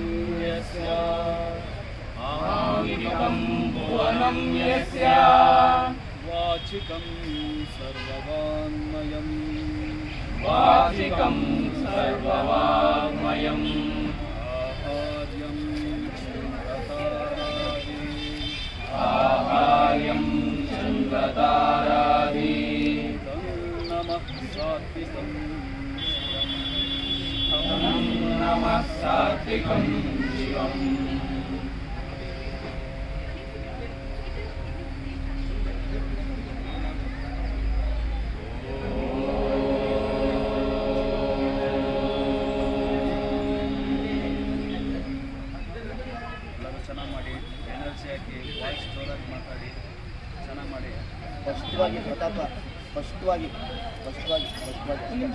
भुवनं यस्य। आङ्गिकं भुवनं यस्य। वाचिकं सर्ववाङ्मयम्। वाचिकं सर्ववाङ्मयम्। आहार्यं चन्द्रतारादि आहार्यं चन्द्रतारादि नमः सात्विकं शिवम् ಎಲ್ಲರೂ ಚೆನ್ನಾಗಿ ಮಾಡಿ ಎನರ್ಜಿ ಹಾಕಿ ವಾಯ್ಸ್ ಜೋರಾಗಿ ಮಾತಾಡಿ ಚೆನ್ನಾಗಿ ಮಾಡಿ ಸ್ಪಷ್ಟವಾಗಿ ಪ್ರತಾಪ ಸ್ಪಷ್ಟವಾಗಿ ಸ್ಪಷ್ಟವಾಗಿ ಸ್ಪಷ್ಟವಾಗಿ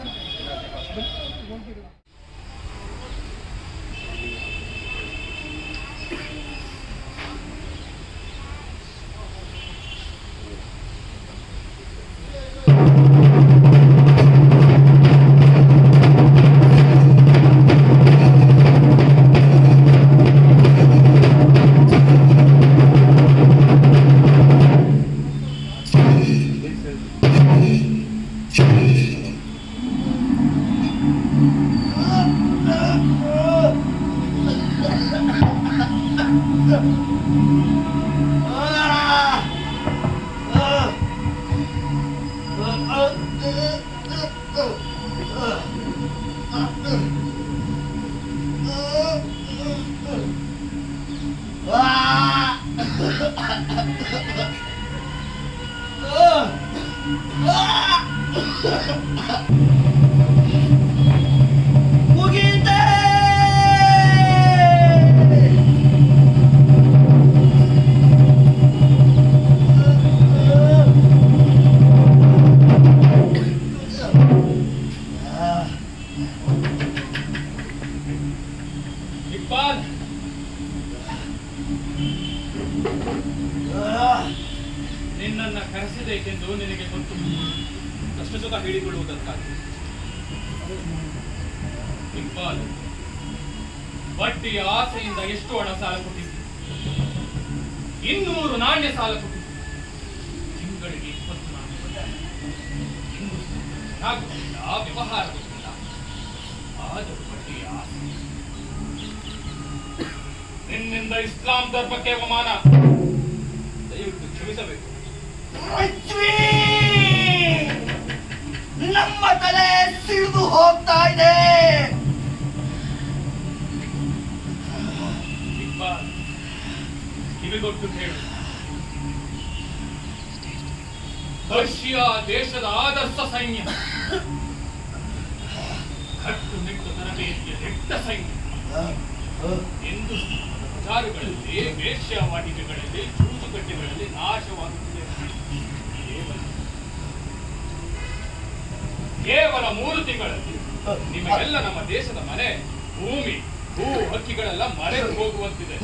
ಭೂ ಮರೆ ಮರೆತು ಹೋಗುವಂತಿದೆ.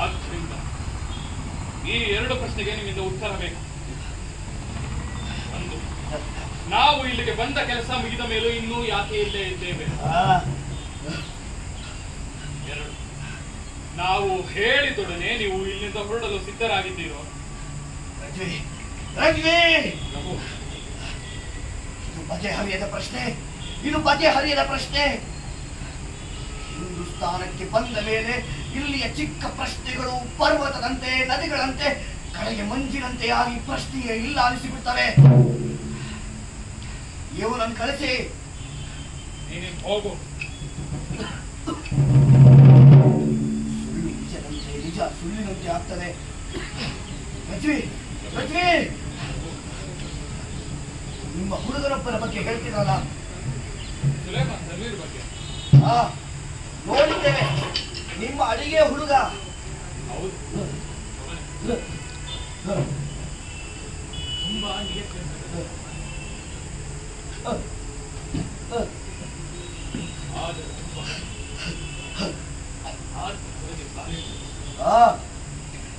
ಆದ್ದರಿಂದ ಈ ಎರಡು ಪ್ರಶ್ನೆಗೆ ನಿಮ್ಮಿಂದ ಉತ್ತರ ಬೇಕು. ಒಂದು ನಾವು ಇಲ್ಲಿಗೆ ಬಂದ ಕೆಲಸ ಮುಗಿದ ಮೇಲೂ ಇನ್ನೂ ಯಾಕೆ ಇಲ್ಲೇ ಇದ್ದೇವೆ? ಎರಡು ನಾವು ಹೇಳಿದೊಡನೆ ನೀವು ಇಲ್ಲಿಂದ ಹೊರಡಲು ಸಿದ್ಧರಾಗಿದ್ದೀರೋ? ಬಗೆಹರಿಯದ ಪ್ರಶ್ನೆ. ಇದು ಬಗೆಹರಿಯದ ಪ್ರಶ್ನೆ. ಹಿಂದೂಸ್ತಾನಕ್ಕೆ ಬಂದ ಮೇಲೆ ಇಲ್ಲಿಯ ಚಿಕ್ಕ ಪ್ರಶ್ನೆಗಳು ಪರ್ವತದಂತೆ ನದಿಗಳಂತೆ ಕಡೆಗೆ ಮಂಜಿನಂತೆ ಆಗಿ ಪ್ರಶ್ನೆಯೇ ಇಲ್ಲ ಅನಿಸಿಬಿಡ್ತವೆ. ಇವನನ್ನು ಕಳಿಸಿ. ಹೋಗು. ನಿಜ ಸುಳ್ಳಿನಂತೆ ಆಗ್ತದೆ. ರಜ್ವಿ ರಜ್ವಿ ನಿಮ್ಮ ಹುಡುಗರೊಬ್ಬರ ಬಗ್ಗೆ ಹೇಳ್ತೀರಲ್ಲ ಸುಲೇಮಾನ್ ತನ್ವೀರ್ ಬಗ್ಗೆ ಆ, ನೋಡಿದ್ದೇವೆ. ನಿಮ್ಮ ಅಡಿಗೆ ಹುಡುಗ.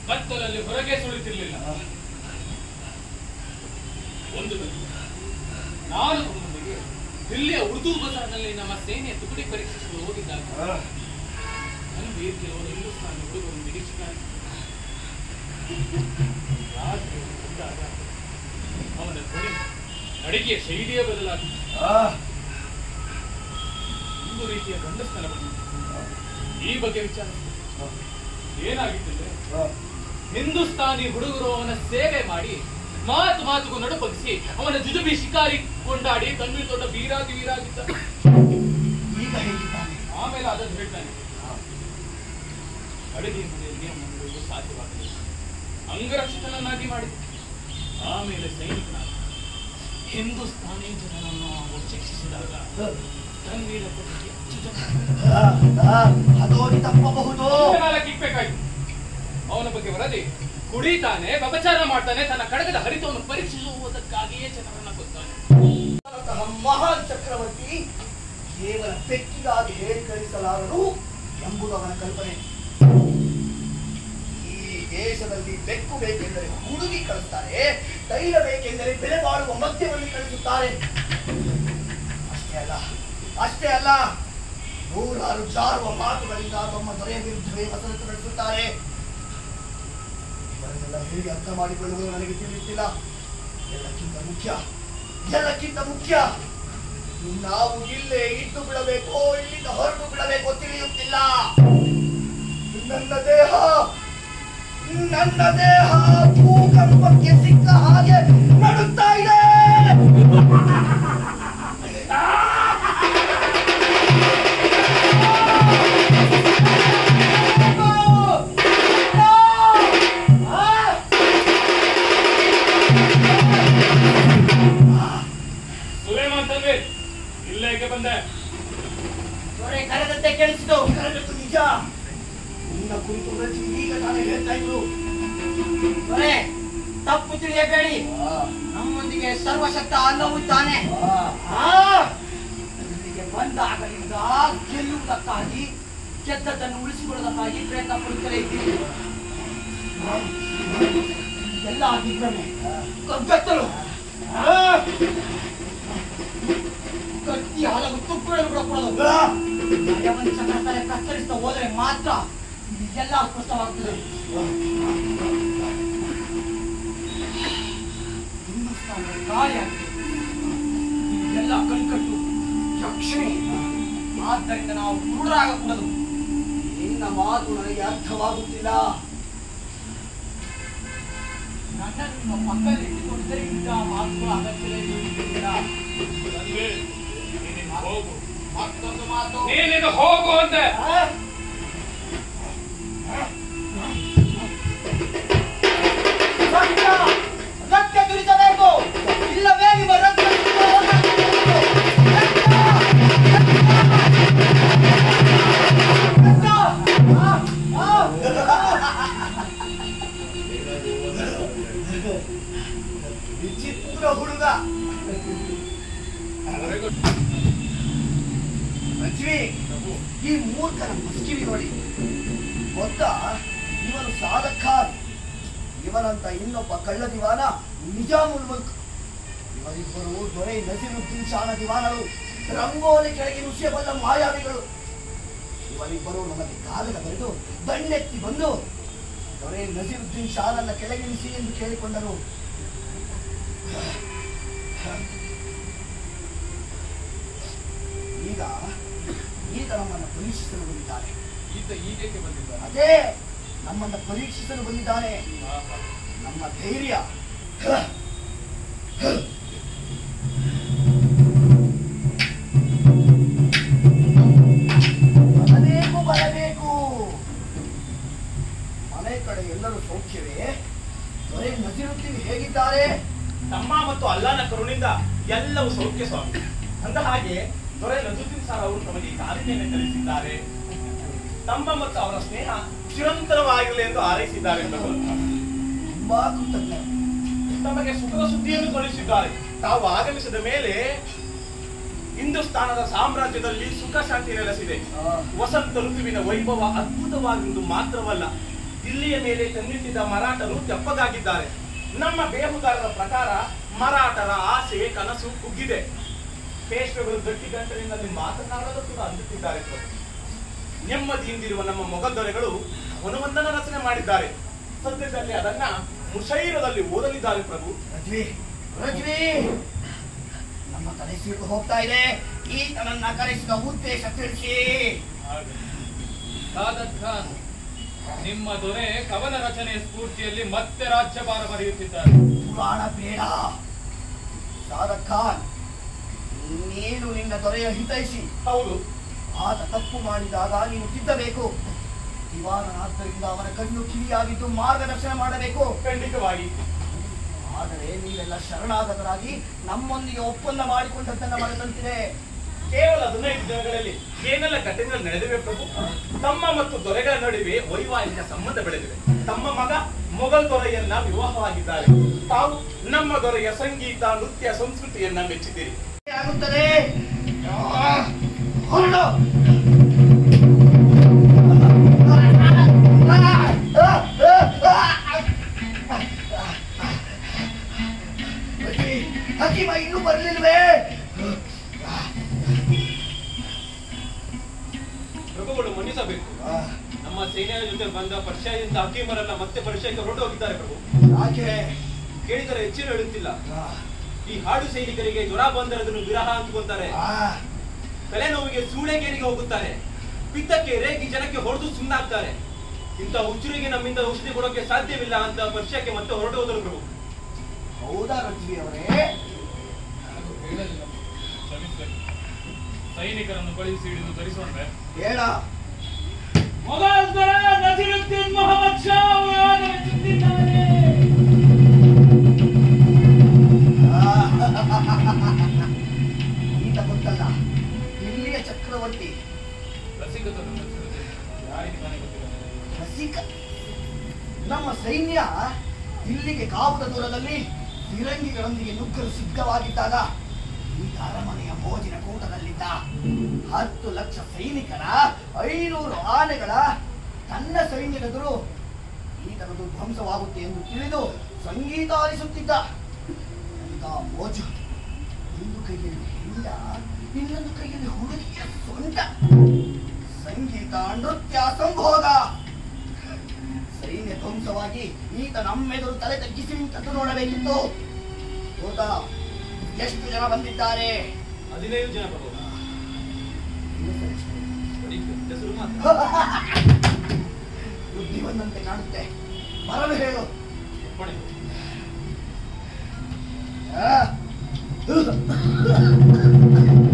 ಬತ್ತಲಲ್ಲಿ ಹೊರಗೆ ಸುಳಿತಿರ್ಲಿಲ್ಲ. ಒಂದು ದಿನ ದಿಲ್ಲಿಯ ಉರ್ದು ಬಜಾರ್ನಲ್ಲಿ ನಮ್ಮ ಸೇನೆಯ ತುಕಡಿ ಪರೀಕ್ಷಿಸಲು ಹೋಗಿದ್ದಾಗ ಅಲ್ಲಿ ಕೆಲವರು ಹಿಂದೂಸ್ತಾನಿ ಹುಡುಗರು ನಿರೀಕ್ಷಕ ರಾತ್ರಿ ಬಂದಾಗ ಅವನ ಧ್ವನಿ ಅಡಿಗೆಯ ಶೈಲಿಯೇ ಬದಲಾಗಿದೆ ಒಂದು ರೀತಿಯ ಗಂಡಸ್ತನ ಈ ಬಗ್ಗೆ ವಿಚಾರ ಏನಾಗಿತ್ತಂದ್ರೆ ಹಿಂದೂಸ್ತಾನಿ ಹುಡುಗರು ಅವನ ಸೇವೆ ಮಾಡಿ ಮಾತು ಮಾತುಗೂ ನಡುಪಗಿಸಿ ಅವನ ಜುಜುಬಿ ಶಿಕಾರಿ ಕೊಂಡಾಡಿ ಕಣ್ಣೀರು ದೊಡ್ಡ ವೀರಾಗಿ ವೀರಾಗಿದ್ದ ಈಗ ಆಮೇಲೆ ಅದನ್ನು ಹೇಳ್ತಾನೆ. ಅಡುಗೆ ಮನೆಯಲ್ಲಿ ಅವನನ್ನು ಸಾಧ್ಯವಾಗಲಿಲ್ಲ. ಅಂಗರಕ್ಷಕನನ್ನಾಗಿ ಮಾಡಿದ. ಆಮೇಲೆ ಸೈನಿಕನಾಗ ಹಿಂದೂಸ್ತಾನಿ ಜನರನ್ನು ಅವರು ಶಿಕ್ಷಿಸಿದಾಗ ತನ್ವೀರ ಕೊಟ್ಟಿಗೆ ಹೆಚ್ಚು ಜನ. ಅದೋಗಿ ತಪ್ಪಬಹುದು. ಕಾಲಕ್ಕೆ ಅವನ ಬಗ್ಗೆ ವರದಿ ಕುಡಿತಾನೆ, ವ್ಯಭಚಾರ ಮಾಡ್ತಾನೆ, ತನ್ನ ಕಡಗದ ಹರಿತವನ್ನು ಪರೀಕ್ಷಿಸುವುದಕ್ಕಾಗಿಯೇ ಜನರನ್ನ ಅಂತಹ ಮಹಾನ್ ಚಕ್ರವರ್ತಿ ಕೇವಲ ಪೆಕ್ಕಿಗಾಗಿ ಹೇಳಿ ಕಳಿಸಲಾರರು ಎಂಬುದು ಅವನ ಕಲ್ಪನೆ. ಈ ದೇಶದಲ್ಲಿ ಬೆಕ್ಕು ಬೇಕೆಂದರೆ ಹುಡುಗಿ ಕಳಿಸ್ತಾರೆ, ತೈಲ ಬೇಕೆಂದರೆ ಬೆಲೆ ಬಾಳುವ ಮದ್ಯವನ್ನು ಕಳಿಸುತ್ತಾರೆ. ಅಷ್ಟೇ ಅಲ್ಲ ಅಷ್ಟೇ ಅಲ್ಲ, ನೂರಾರು ಜಾರುವ ಮಾತುಗಳಿಂದ ತಮ್ಮ ದೊರೆಯ ವಿರುದ್ಧವೇ ವಸರತ್ತು ನಡೆಸುತ್ತಾರೆ. ಇವರನ್ನೆಲ್ಲ ಹೇಗೆ ಅರ್ಥ ಮಾಡಿಕೊಳ್ಳುವುದು ನನಗೆ ತಿಳಿಯುತ್ತಿಲ್ಲ. ಎಲ್ಲಕ್ಕಿಂತ ಮುಖ್ಯ ಎಲ್ಲಕ್ಕಿಂತ ಮುಖ್ಯ, ನಾವು ಇಲ್ಲೇ ಇಟ್ಟು ಬಿಡಬೇಕೋ, ಇಲ್ಲಿಂದ ಹೊರಟು ಬಿಡಬೇಕೋ ತಿಳಿಯುತ್ತಿಲ್ಲ. ನನ್ನ ದೇಹ ನನ್ನ ದೇಹ ಭೂಕಂಪಕ್ಕೆ ಸಿಕ್ಕ ಹಾಗೆ ನಡುತ್ತಾ ಇದೆ. ಬಂದೆ ಕರೆದಂತೆ ಕೇಳಿಸಿತು. ಕರೆದದ್ದು ನಿಜ. ನಿನ್ನ ಕುರಿತು ರಚಿ ಈಗ ತಾನೇ ಹೇಳ್ತಾ ಇದ್ರು. ದೊರೆ ತಪ್ಪು ತಿಳಿಯಬೇಡಿ. ನಮ್ಮೊಂದಿಗೆ ಸರ್ವಶಕ್ತ ಅಲ್ಲವೂ ತಾನೆ ಇಲ್ಲಿಗೆ ಬಂದಾಗಲಿಂದ ಗೆಲ್ಲುವುದಕ್ಕಾಗಿ ಗೆದ್ದದ್ದನ್ನು ಉಳಿಸಿಕೊಳ್ಳುವುದಕ್ಕಾಗಿ ಪ್ರಯತ್ನ ಪಡುತ್ತಲೇ ಇದ್ದೀವಿ. ಎಲ್ಲ ಆಗಿದ್ದಾನೆ ಕಗ್ಗತ್ತಲು. ಕತ್ತಿ ಹಲವು ತುಪ್ಪುಗಳನ್ನು ಕೂಡ ಕೊಡೋದು. ಕತ್ತರಿಸ್ತಾ ಹೋದ್ರೆ ಮಾತ್ರ ಎಲ್ಲ ಸ್ಪಷ್ಟವಾಗ್ತದೆ. ಹಿಂದೂಸ್ತಾನದ ಗಾಳಿಯಾಗಿದೆ ಎಲ್ಲ ಕಣ್ಕಟ್ಟು ಯಕ್ಷಣೆ ಆದ್ದರಿಂದ ನಾವು ಕುರುಡರಾಗಕೂಡದು. ನಿನ್ನ ಮಾತು ನನಗೆ ಅರ್ಥವಾಗುತ್ತಿಲ್ಲ. ನನ್ನ ನಿಮ್ಮ ಪಕ್ಕದಲ್ಲಿ ಇಟ್ಟುಕೊಂಡಿದ್ದರೆ ಇಂಥ ಮಾತುಗಳ ಅಗತ್ಯವೇ ಇರುವುದಿಲ್ಲ ತನ್ವೀರ್ ನೀನಿನ್ನು ಹೋಗು ಆ, ರಕ್ತ ಸುರಿಸಬೇಕು ಇಲ್ಲವೇ ನಿಮ್ಮ ಹುಡುಗ ಲಕ್ಷ್ಮಿ, ಈ ಮೂರ್ಖನ ಮುಸ್ಕಿರಿ ನೋಡಿ. ಗೊತ್ತಾ? ಇವನು ಸಾಧಕಾರ್ ಇವನಂತ ಇನ್ನೊಬ್ಬ ಕಳ್ಳ ದಿವಾನ ನಿಜಾಮುಲ್ ಮುಲ್ಕ್ ಇವರಿಬ್ಬರು ದೊರೆ ನಸಿರುದ್ದೀನ್ ಶಾನ ದಿವಾನರು. ರಂಗೋಲಿ ಕೆಳಗೆ ನುಸಿಯಬಲ್ಲ ಮಾಯಾವಿಗಳು. ಇವರಿಬ್ಬರು ನಮಗೆ ಕಾಲದ ಬರೆದು ದಂಡೆತ್ತಿ ಬಂದು ದೊರೆ ನಸೀರುದ್ದೀನ್ ಶಾನನ್ನ ಕೆಳಗಿಳಿಸಿ ಎಂದು ಕೇಳಿಕೊಂಡರು. ಈಗ ಈತ ನಮ್ಮನ್ನು ಪರೀಕ್ಷಿಸಲು ಬಂದಿದ್ದಾನೆ. ಈತ ಈಗೇಕೆ ಬಂದಿದ್ದಾನೆ? ಅದೇ ನಮ್ಮನ್ನ ಪರೀಕ್ಷಿಸಲು ಬಂದಿದ್ದಾನೆ. ನಮ್ಮ ಧೈರ್ಯ. ಬರಬೇಕು ಬರಬೇಕು. ಮನೆ ಕಡೆ ಎಲ್ಲರೂ ಸೌಖ್ಯವೇ ಹೇಗಿದ್ದಾರೆ? ತಮ್ಮ ಮತ್ತು ಅಲ್ಲನ ಕರುಣಿಂದ ಎಲ್ಲವೂ ಸೌಖ್ಯ ಸ್ವಾಮಿ. ಅಂದ ಹಾಗೆ ದೊರೆ ನಜುದ್ದೀನ್ ಸರ್ ಅವರು ತಮಗೆ ಈ ಕಾರಿಕೆಯನ್ನು ಕಲಿಸಿದ್ದಾರೆ ತಮ್ಮ ಮತ್ತು ಅವರ ಸ್ನೇಹ ಚಿರಂತರವಾಗಿರಲಿ ಎಂದು ಹಾರೈಸಿದ್ದಾರೆ. ತುಂಬಾ ಕೃತಜ್ಞ. ತಮಗೆ ಸುಖದ ಸುದ್ದಿಯನ್ನು ಕಳಿಸಿದ್ದಾರೆ ತಾವು ಆಗಮಿಸಿದ ಮೇಲೆ ಹಿಂದೂಸ್ತಾನದ ಸಾಮ್ರಾಜ್ಯದಲ್ಲಿ ಸುಖ ಶಾಂತಿ ನೆಲೆಸಿದೆ. ವಸಂತ ಋತುವಿನ ವೈಭವ ಅದ್ಭುತವಾಗಿರುವುದು ಮಾತ್ರವಲ್ಲ ದಿಲ್ಲಿಯ ಮೇಲೆ ಕಣ್ಣಿಟ್ಟಿದ್ದ ಮರಾಠರು ತೆಪ್ಪಗಾಗಿದ್ದಾರೆ. ನಮ್ಮ ಬೇಹುಗಾರರ ಪ್ರಕಾರ ಮರಾಠರ ಆಸೆ ಕನಸು ಕುಗ್ಗಿದೆ ಪೇಶ್ವೆಗಳು ಗಟ್ಟಿ ಗಂಟಲಿನಲ್ಲಿ ಮಾತನಾಡಲು ಕೂಡ ಅಂದುತ್ತಿದ್ದಾರೆ ನೆಮ್ಮದಿಯಿಂದಿರುವ ನಮ್ಮ ಮೊಗದೊರೆಗಳು ವನವಂದನ ರಚನೆ ಮಾಡಿದ್ದಾರೆ. ಸದ್ಯದಲ್ಲಿ ಅದನ್ನ ಮುಷೈರದಲ್ಲಿ ಓದಲಿದ್ದಾರೆ ಪ್ರಭು. ನಮ್ಮ ತಲೆ ಸೀಳು ಹೋಗ್ತಾ ಇದೆ. ಈತನನ್ನ ಕರೆಸಿದ ಉದ್ದೇಶ ತಿಳಿಸಿ. ಖಾನ್ ನಿಮ್ಮ ದೊರೆ ಕವನ ರಚನೆ ಸ್ಫೂರ್ತಿಯಲ್ಲಿ ಮತ್ತೆ ರಾಜ್ಯಭಾರ ಬರೆಯುತ್ತಿದ್ದಾರೆ. ಪುರಾಣ ಬೇಡ ಖಾನ್ ನೀನು ನಿನ್ನ ದೊರೆಯ ಹಿತೈಷಿ? ಹೌದು. ಆತ ತಪ್ಪು ಮಾಡಿದಾಗ ನೀನು ತಿದ್ದಬೇಕು. ದಿವಾನನಾದ್ದರಿಂದ ಅವನ ಕಣ್ಣು ಕಿವಿಯಾಗಿದ್ದು ಮಾರ್ಗದರ್ಶನ ಮಾಡಬೇಕು. ಖಂಡಿತವಾಗಿ. ಆದರೆ ನೀವೆಲ್ಲ ಶರಣಾಗತರಾಗಿ ನಮ್ಮೊಂದಿಗೆ ಒಪ್ಪಂದ ಮಾಡಿಕೊಂಡದ್ದನ್ನ ಮರೆತಂತಿದೆ. ಕೇವಲ ಹದಿನೈದು ದಿನಗಳಲ್ಲಿ ಏನೆಲ್ಲ ಘಟನೆಗಳು ನಡೆದಿವೆ ಪ್ರಭು? ತಮ್ಮ ಮತ್ತು ದೊರೆಗಳ ನಡುವೆ ವೈವಾಹಿಕ ಸಂಬಂಧ ಬೆಳೆದಿವೆ ತಮ್ಮ ಮಗ ಮೊಘಲ್ ದೊರೆಯನ್ನ ವಿವಾಹವಾಗಿದ್ದಾರೆ. ತಾವು ನಮ್ಮ ದೊರೆಯ ಸಂಗೀತ ನೃತ್ಯ ಸಂಸ್ಕೃತಿಯನ್ನ ಮೆಚ್ಚಿದ್ದೀರಿ. ಆಗುತ್ತದೆ ಹೊರಡು. ಹಕೀಮ ಇನ್ನೂ ಬರ್ಲಿಲ್ವೇ? ಪ್ರಭುಗಳು ಮನ್ನಿಸಬೇಕು. ನಮ್ಮ ಸೇನೆಯ ಜೊತೆ ಬಂದ ಪರಿಚಯದಿಂದ ಹಕೀಮರೆಲ್ಲ ಮತ್ತೆ ಪರಿಚಯಕ್ಕೆ ಹೊರಟು ಹೋಗಿದ್ದಾರೆ ಪ್ರಭು. ಯಾಕೆ? ಕೇಳಿದರೆ ಹೆಚ್ಚಿನ ಹೇಳುತ್ತಿಲ್ಲ. ಈ ಹಾಡು ಸೈನಿಕರಿಗೆ ಜ್ವರ ಬಂದರದನ್ನು ವಿರಹ ಅಂದುಕೊಂತಾರೆ. ಆ, ತಲೆನೋವಿಗೆ ಸೂಳೆಗೇರಿಗೆ ಹೋಗುತ್ತಾರೆ. ಪಿತ್ತಕ್ಕೆ ರೇಗಿ ಜನಕ್ಕೆ ಹೊಡೆದು ಸುಮ್ಮನಾಗ್ತಾರೆ ಇಂಥ ಹುಚ್ಚುರಿಗೆ ನಮ್ಮಿಂದ ಔಷಧಿ ಕೊಡೋಕೆ ಸಾಧ್ಯವಿಲ್ಲ ಅಂತ ಪಕ್ಷಕ್ಕೆ ಮತ್ತೆ ಹೊರಟು ಹೋದರು ಪ್ರಭು ಹೌದಾ ರಜ್ವಿ ಅವರೇ? ಸೈನಿಕರನ್ನು ಕಳುಹಿಸಿ ಹಿಡಿದು ಧರಿಸೋಣ ಹೇಳ. ನಸೀರುದ್ದೀನ್ ಮೊಹಮ್ಮದ್ ಶಾ ಅವರ ಆಗಮಿಸುತ್ತಿದ್ದಾರೆ ಈತ ಗೊತ್ತಲ್ಲ ಇಲ್ಲಿಯ ಚಕ್ರವರ್ತಿ. ರಸಿಕ. ನಮ್ಮ ಸೈನ್ಯ ಇಲ್ಲಿಗೆ ಕಾವುದ ದೂರದಲ್ಲಿ ಫಿರಂಗಿಗಳೊಂದಿಗೆ ನುಗ್ಗಲು ಸಿದ್ಧವಾಗಿದ್ದಾಗ ಈ ಅರಮನೆಯ ಭೋಜನ ಕೂಟದಲ್ಲಿದ್ದ ಹತ್ತು ಲಕ್ಷ ಸೈನಿಕರ ಐನೂರು ಆನೆಗಳ ತನ್ನ ಸೈನ್ಯದೆದುರು ಈತನದು ಧ್ವಂಸವಾಗುತ್ತೆ ಎಂದು ತಿಳಿದು ಸಂಗೀತ ಆಲಿಸುತ್ತಿದ್ದ. ಮೋಜು ಒಂದು ಕೈಯಲ್ಲಿ ಇಲ್ಲ ಇನ್ನೊಂದು ಕೈಯಲ್ಲಿ ಹುಡುಗಿಯ ಸೊಂಟ. ಸಂಗೀತ ನೃತ್ಯ ಸಂಭೋಗ ಸೈನ್ಯ ಧ್ವಂಸವಾಗಿ ಈತ ನಮ್ಮೆದುರು ತಲೆ ತಗ್ಗಿಸಿ ನಿಂತದ್ದು ನೋಡಬೇಕಿತ್ತು. ಹೋದ ಎಷ್ಟು ಜನ ಬಂದಿದ್ದಾರೆ? ಹದಿನೈದು ಜನ ಬುದ್ಧಿ ಬಂದಂತೆ ಕಾಣುತ್ತೆ. ಬರಲು ಹೇಳು. ಒಪ್ಪಣೆ. ಆ? ಏನು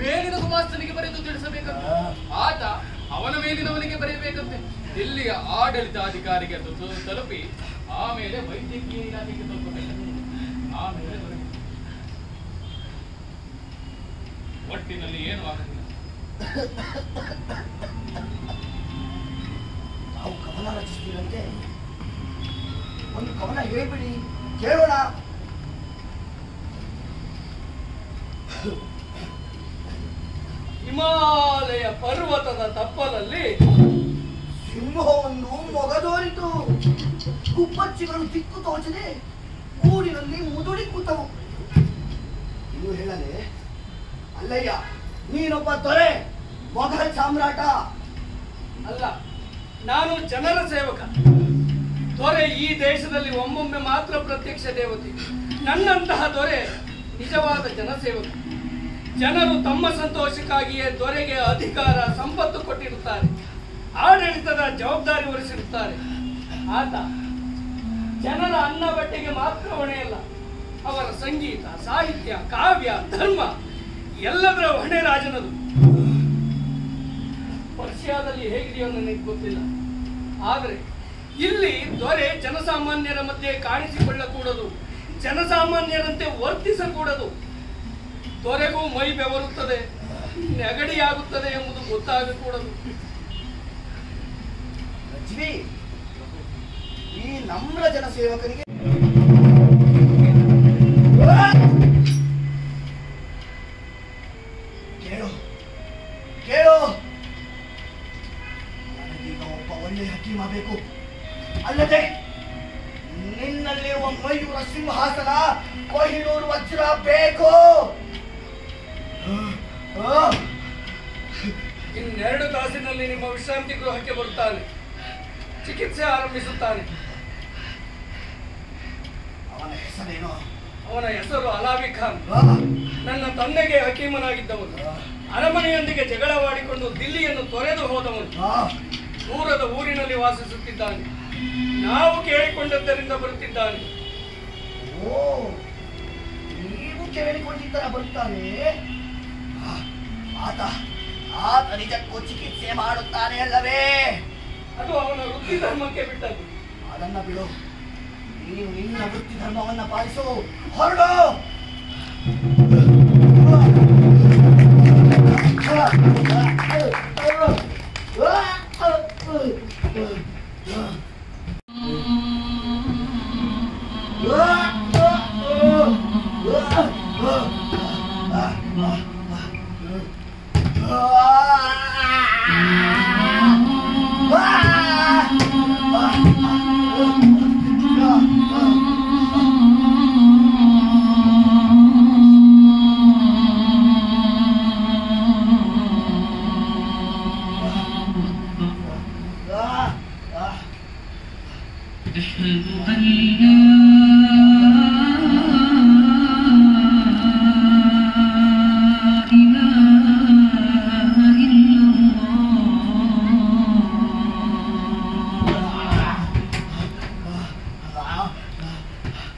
ಮೇಲಿನ ಗುಮಾಸ್ತನಿಗೆ ಬರೆದು ತಿಳಿಸಬೇಕಂತೆ. ಆತ ಅವನ ಮೇಲಿನವನಿಗೆ ಬರೆಯಬೇಕಂತೆ. ಇಲ್ಲಿಯ ಆಡಳಿತಾಧಿಕಾರಿಗೆ ತಲುಪಿ ಆಮೇಲೆ ವೈದ್ಯಕೀಯ ಇಲಾಖೆಗೆ ತಲುಪಬೇಕು ಆಮೇಲೆ. ಒಟ್ಟಿನಲ್ಲಿ ಏನು ಆಗುತ್ತೆ ನಾವು ಕವನ ರಚಿಸ್ತೀರಂತೆ. ಒಂದು ಕವನ ಹೇಳ್ಬಿಡಿ. ಕೇಳೋಣ. ಹಿಮಾಲಯ ಪರ್ವತದ ತಪ್ಪಲಲ್ಲಿ ಸಿಂಹವನ್ನು ಮೊಗದೋರಿತು. ಕುಪ್ಪಚ್ಚಿಗಳು ದಿಕ್ಕು ತೋಚದೆ ಕೂಡಿನಲ್ಲಿ ಮುದುಡಿ ಕೂತವು. ಇನ್ನು ಹೇಳದೆ ಅಲ್ಲಯ್ಯ ನೀನೊಬ್ಬ ದೊರೆ ಮೊಘ ಸಾಮ್ರಾಟ. ಅಲ್ಲ ನಾನು ಜನರ ಸೇವಕ. ದೊರೆ ಈ ದೇಶದಲ್ಲಿ ಒಮ್ಮೊಮ್ಮೆ ಮಾತ್ರ ಪ್ರತ್ಯಕ್ಷ ದೇವತೆ. ನನ್ನಂತಹ ದೊರೆ ನಿಜವಾದ ಜನಸೇವಕ. ಜನರು ತಮ್ಮ ಸಂತೋಷಕ್ಕಾಗಿಯೇ ದೊರೆಗೆ ಅಧಿಕಾರ ಸಂಪತ್ತು ಕೊಟ್ಟಿರುತ್ತಾರೆ. ಆಡಳಿತದ ಜವಾಬ್ದಾರಿ ಹೊರಿಸಿರುತ್ತಾರೆ ಆತ ಜನರ ಅನ್ನ ಬಟ್ಟೆಗೆ ಮಾತ್ರ ಹೊಣೆಯಲ್ಲ. ಅವರ ಸಂಗೀತ, ಸಾಹಿತ್ಯ, ಕಾವ್ಯ, ಧರ್ಮ ಎಲ್ಲದರ ಹೊಣೆ ರಾಜನದು. ಪರ್ಷಿಯಾದಲ್ಲಿ ಹೇಗಿದೆಯೋ ನನಗೆ ಗೊತ್ತಿಲ್ಲ. ಆದರೆ ಇಲ್ಲಿ ದೊರೆ ಜನಸಾಮಾನ್ಯರ ಮಧ್ಯೆ ಕಾಣಿಸಿಕೊಳ್ಳಕೂಡದು. ಜನಸಾಮಾನ್ಯರಂತೆ ವರ್ತಿಸಕೂಡದು. ದೊರೆಗೂ ಮೈ ಬೆವರುತ್ತದೆ ನೆಗಡಿಯಾಗುತ್ತದೆ ಎಂಬುದು ಗೊತ್ತಾಗಕೂಡದು. ಈ ನಮ್ರ ಜನಸೇವಕರಿಗೆ ಕೇಳು ಕೇಳು. ನನಗೀಗ ಒಬ್ಬ ಒಳ್ಳೆಯ ಹಕೀಮ ಬೇಕು. ಅಲ್ಲದೆ, ನಿನ್ನಲ್ಲಿರುವ ಮಯೂರ ಸಿಂಹಾಸನ ಕೊಹಿನೂರು ವಜ್ರ ಬೇಕು. ಇನ್ನೆರಡು ತಾಸಿನಲ್ಲಿ ನಿಮ್ಮ ವಿಶ್ರಾಂತಿ ಗೃಹಕ್ಕೆ ಬರುತ್ತಾನೆ. ಚಿಕಿತ್ಸೆ ಆರಂಭಿಸುತ್ತಾನೆ. ಅವನ ಹೆಸರೇನು? ಅವನ ಹೆಸರು ಅಲಾವಿ ಖಾನ್. ನನ್ನ ತಂದೆಗೆ ಹಕೀಮನಾಗಿದ್ದವನು. ಅರಮನೆಯೊಂದಿಗೆ ಜಗಳವಾಡಿಕೊಂಡು ದಿಲ್ಲಿಯನ್ನು ತೊರೆದು ಹೋದವನು. ದೂರದ ಊರಿನಲ್ಲಿ ವಾಸಿಸುತ್ತಿದ್ದಾನೆ. ನಾವು ಕೇಳಿಕೊಂಡದ್ದರಿಂದ ಬರುತ್ತಿದ್ದಾನೆ. ಓ ನೀವು ಕೇಳಿಕೊಂಡಿದ್ದರ ಬರುತ್ತಾನೆ. ಆತ ಆತ ನಿಜಕ್ಕೂ ಚಿಕಿತ್ಸೆ ಮಾಡುತ್ತಾನೆ ಅಲ್ಲವೇ? ಅದು ಅವನ ವೃತ್ತಿ ಧರ್ಮಕ್ಕೆ ಬಿಟ್ಟದ್ದು. ಅದನ್ನ ಬಿಡು. ನೀನು ನಿನ್ನ ವೃತ್ತಿ ಧರ್ಮವನ್ನ ಪಾಲಿಸು. ಹೊರಡು!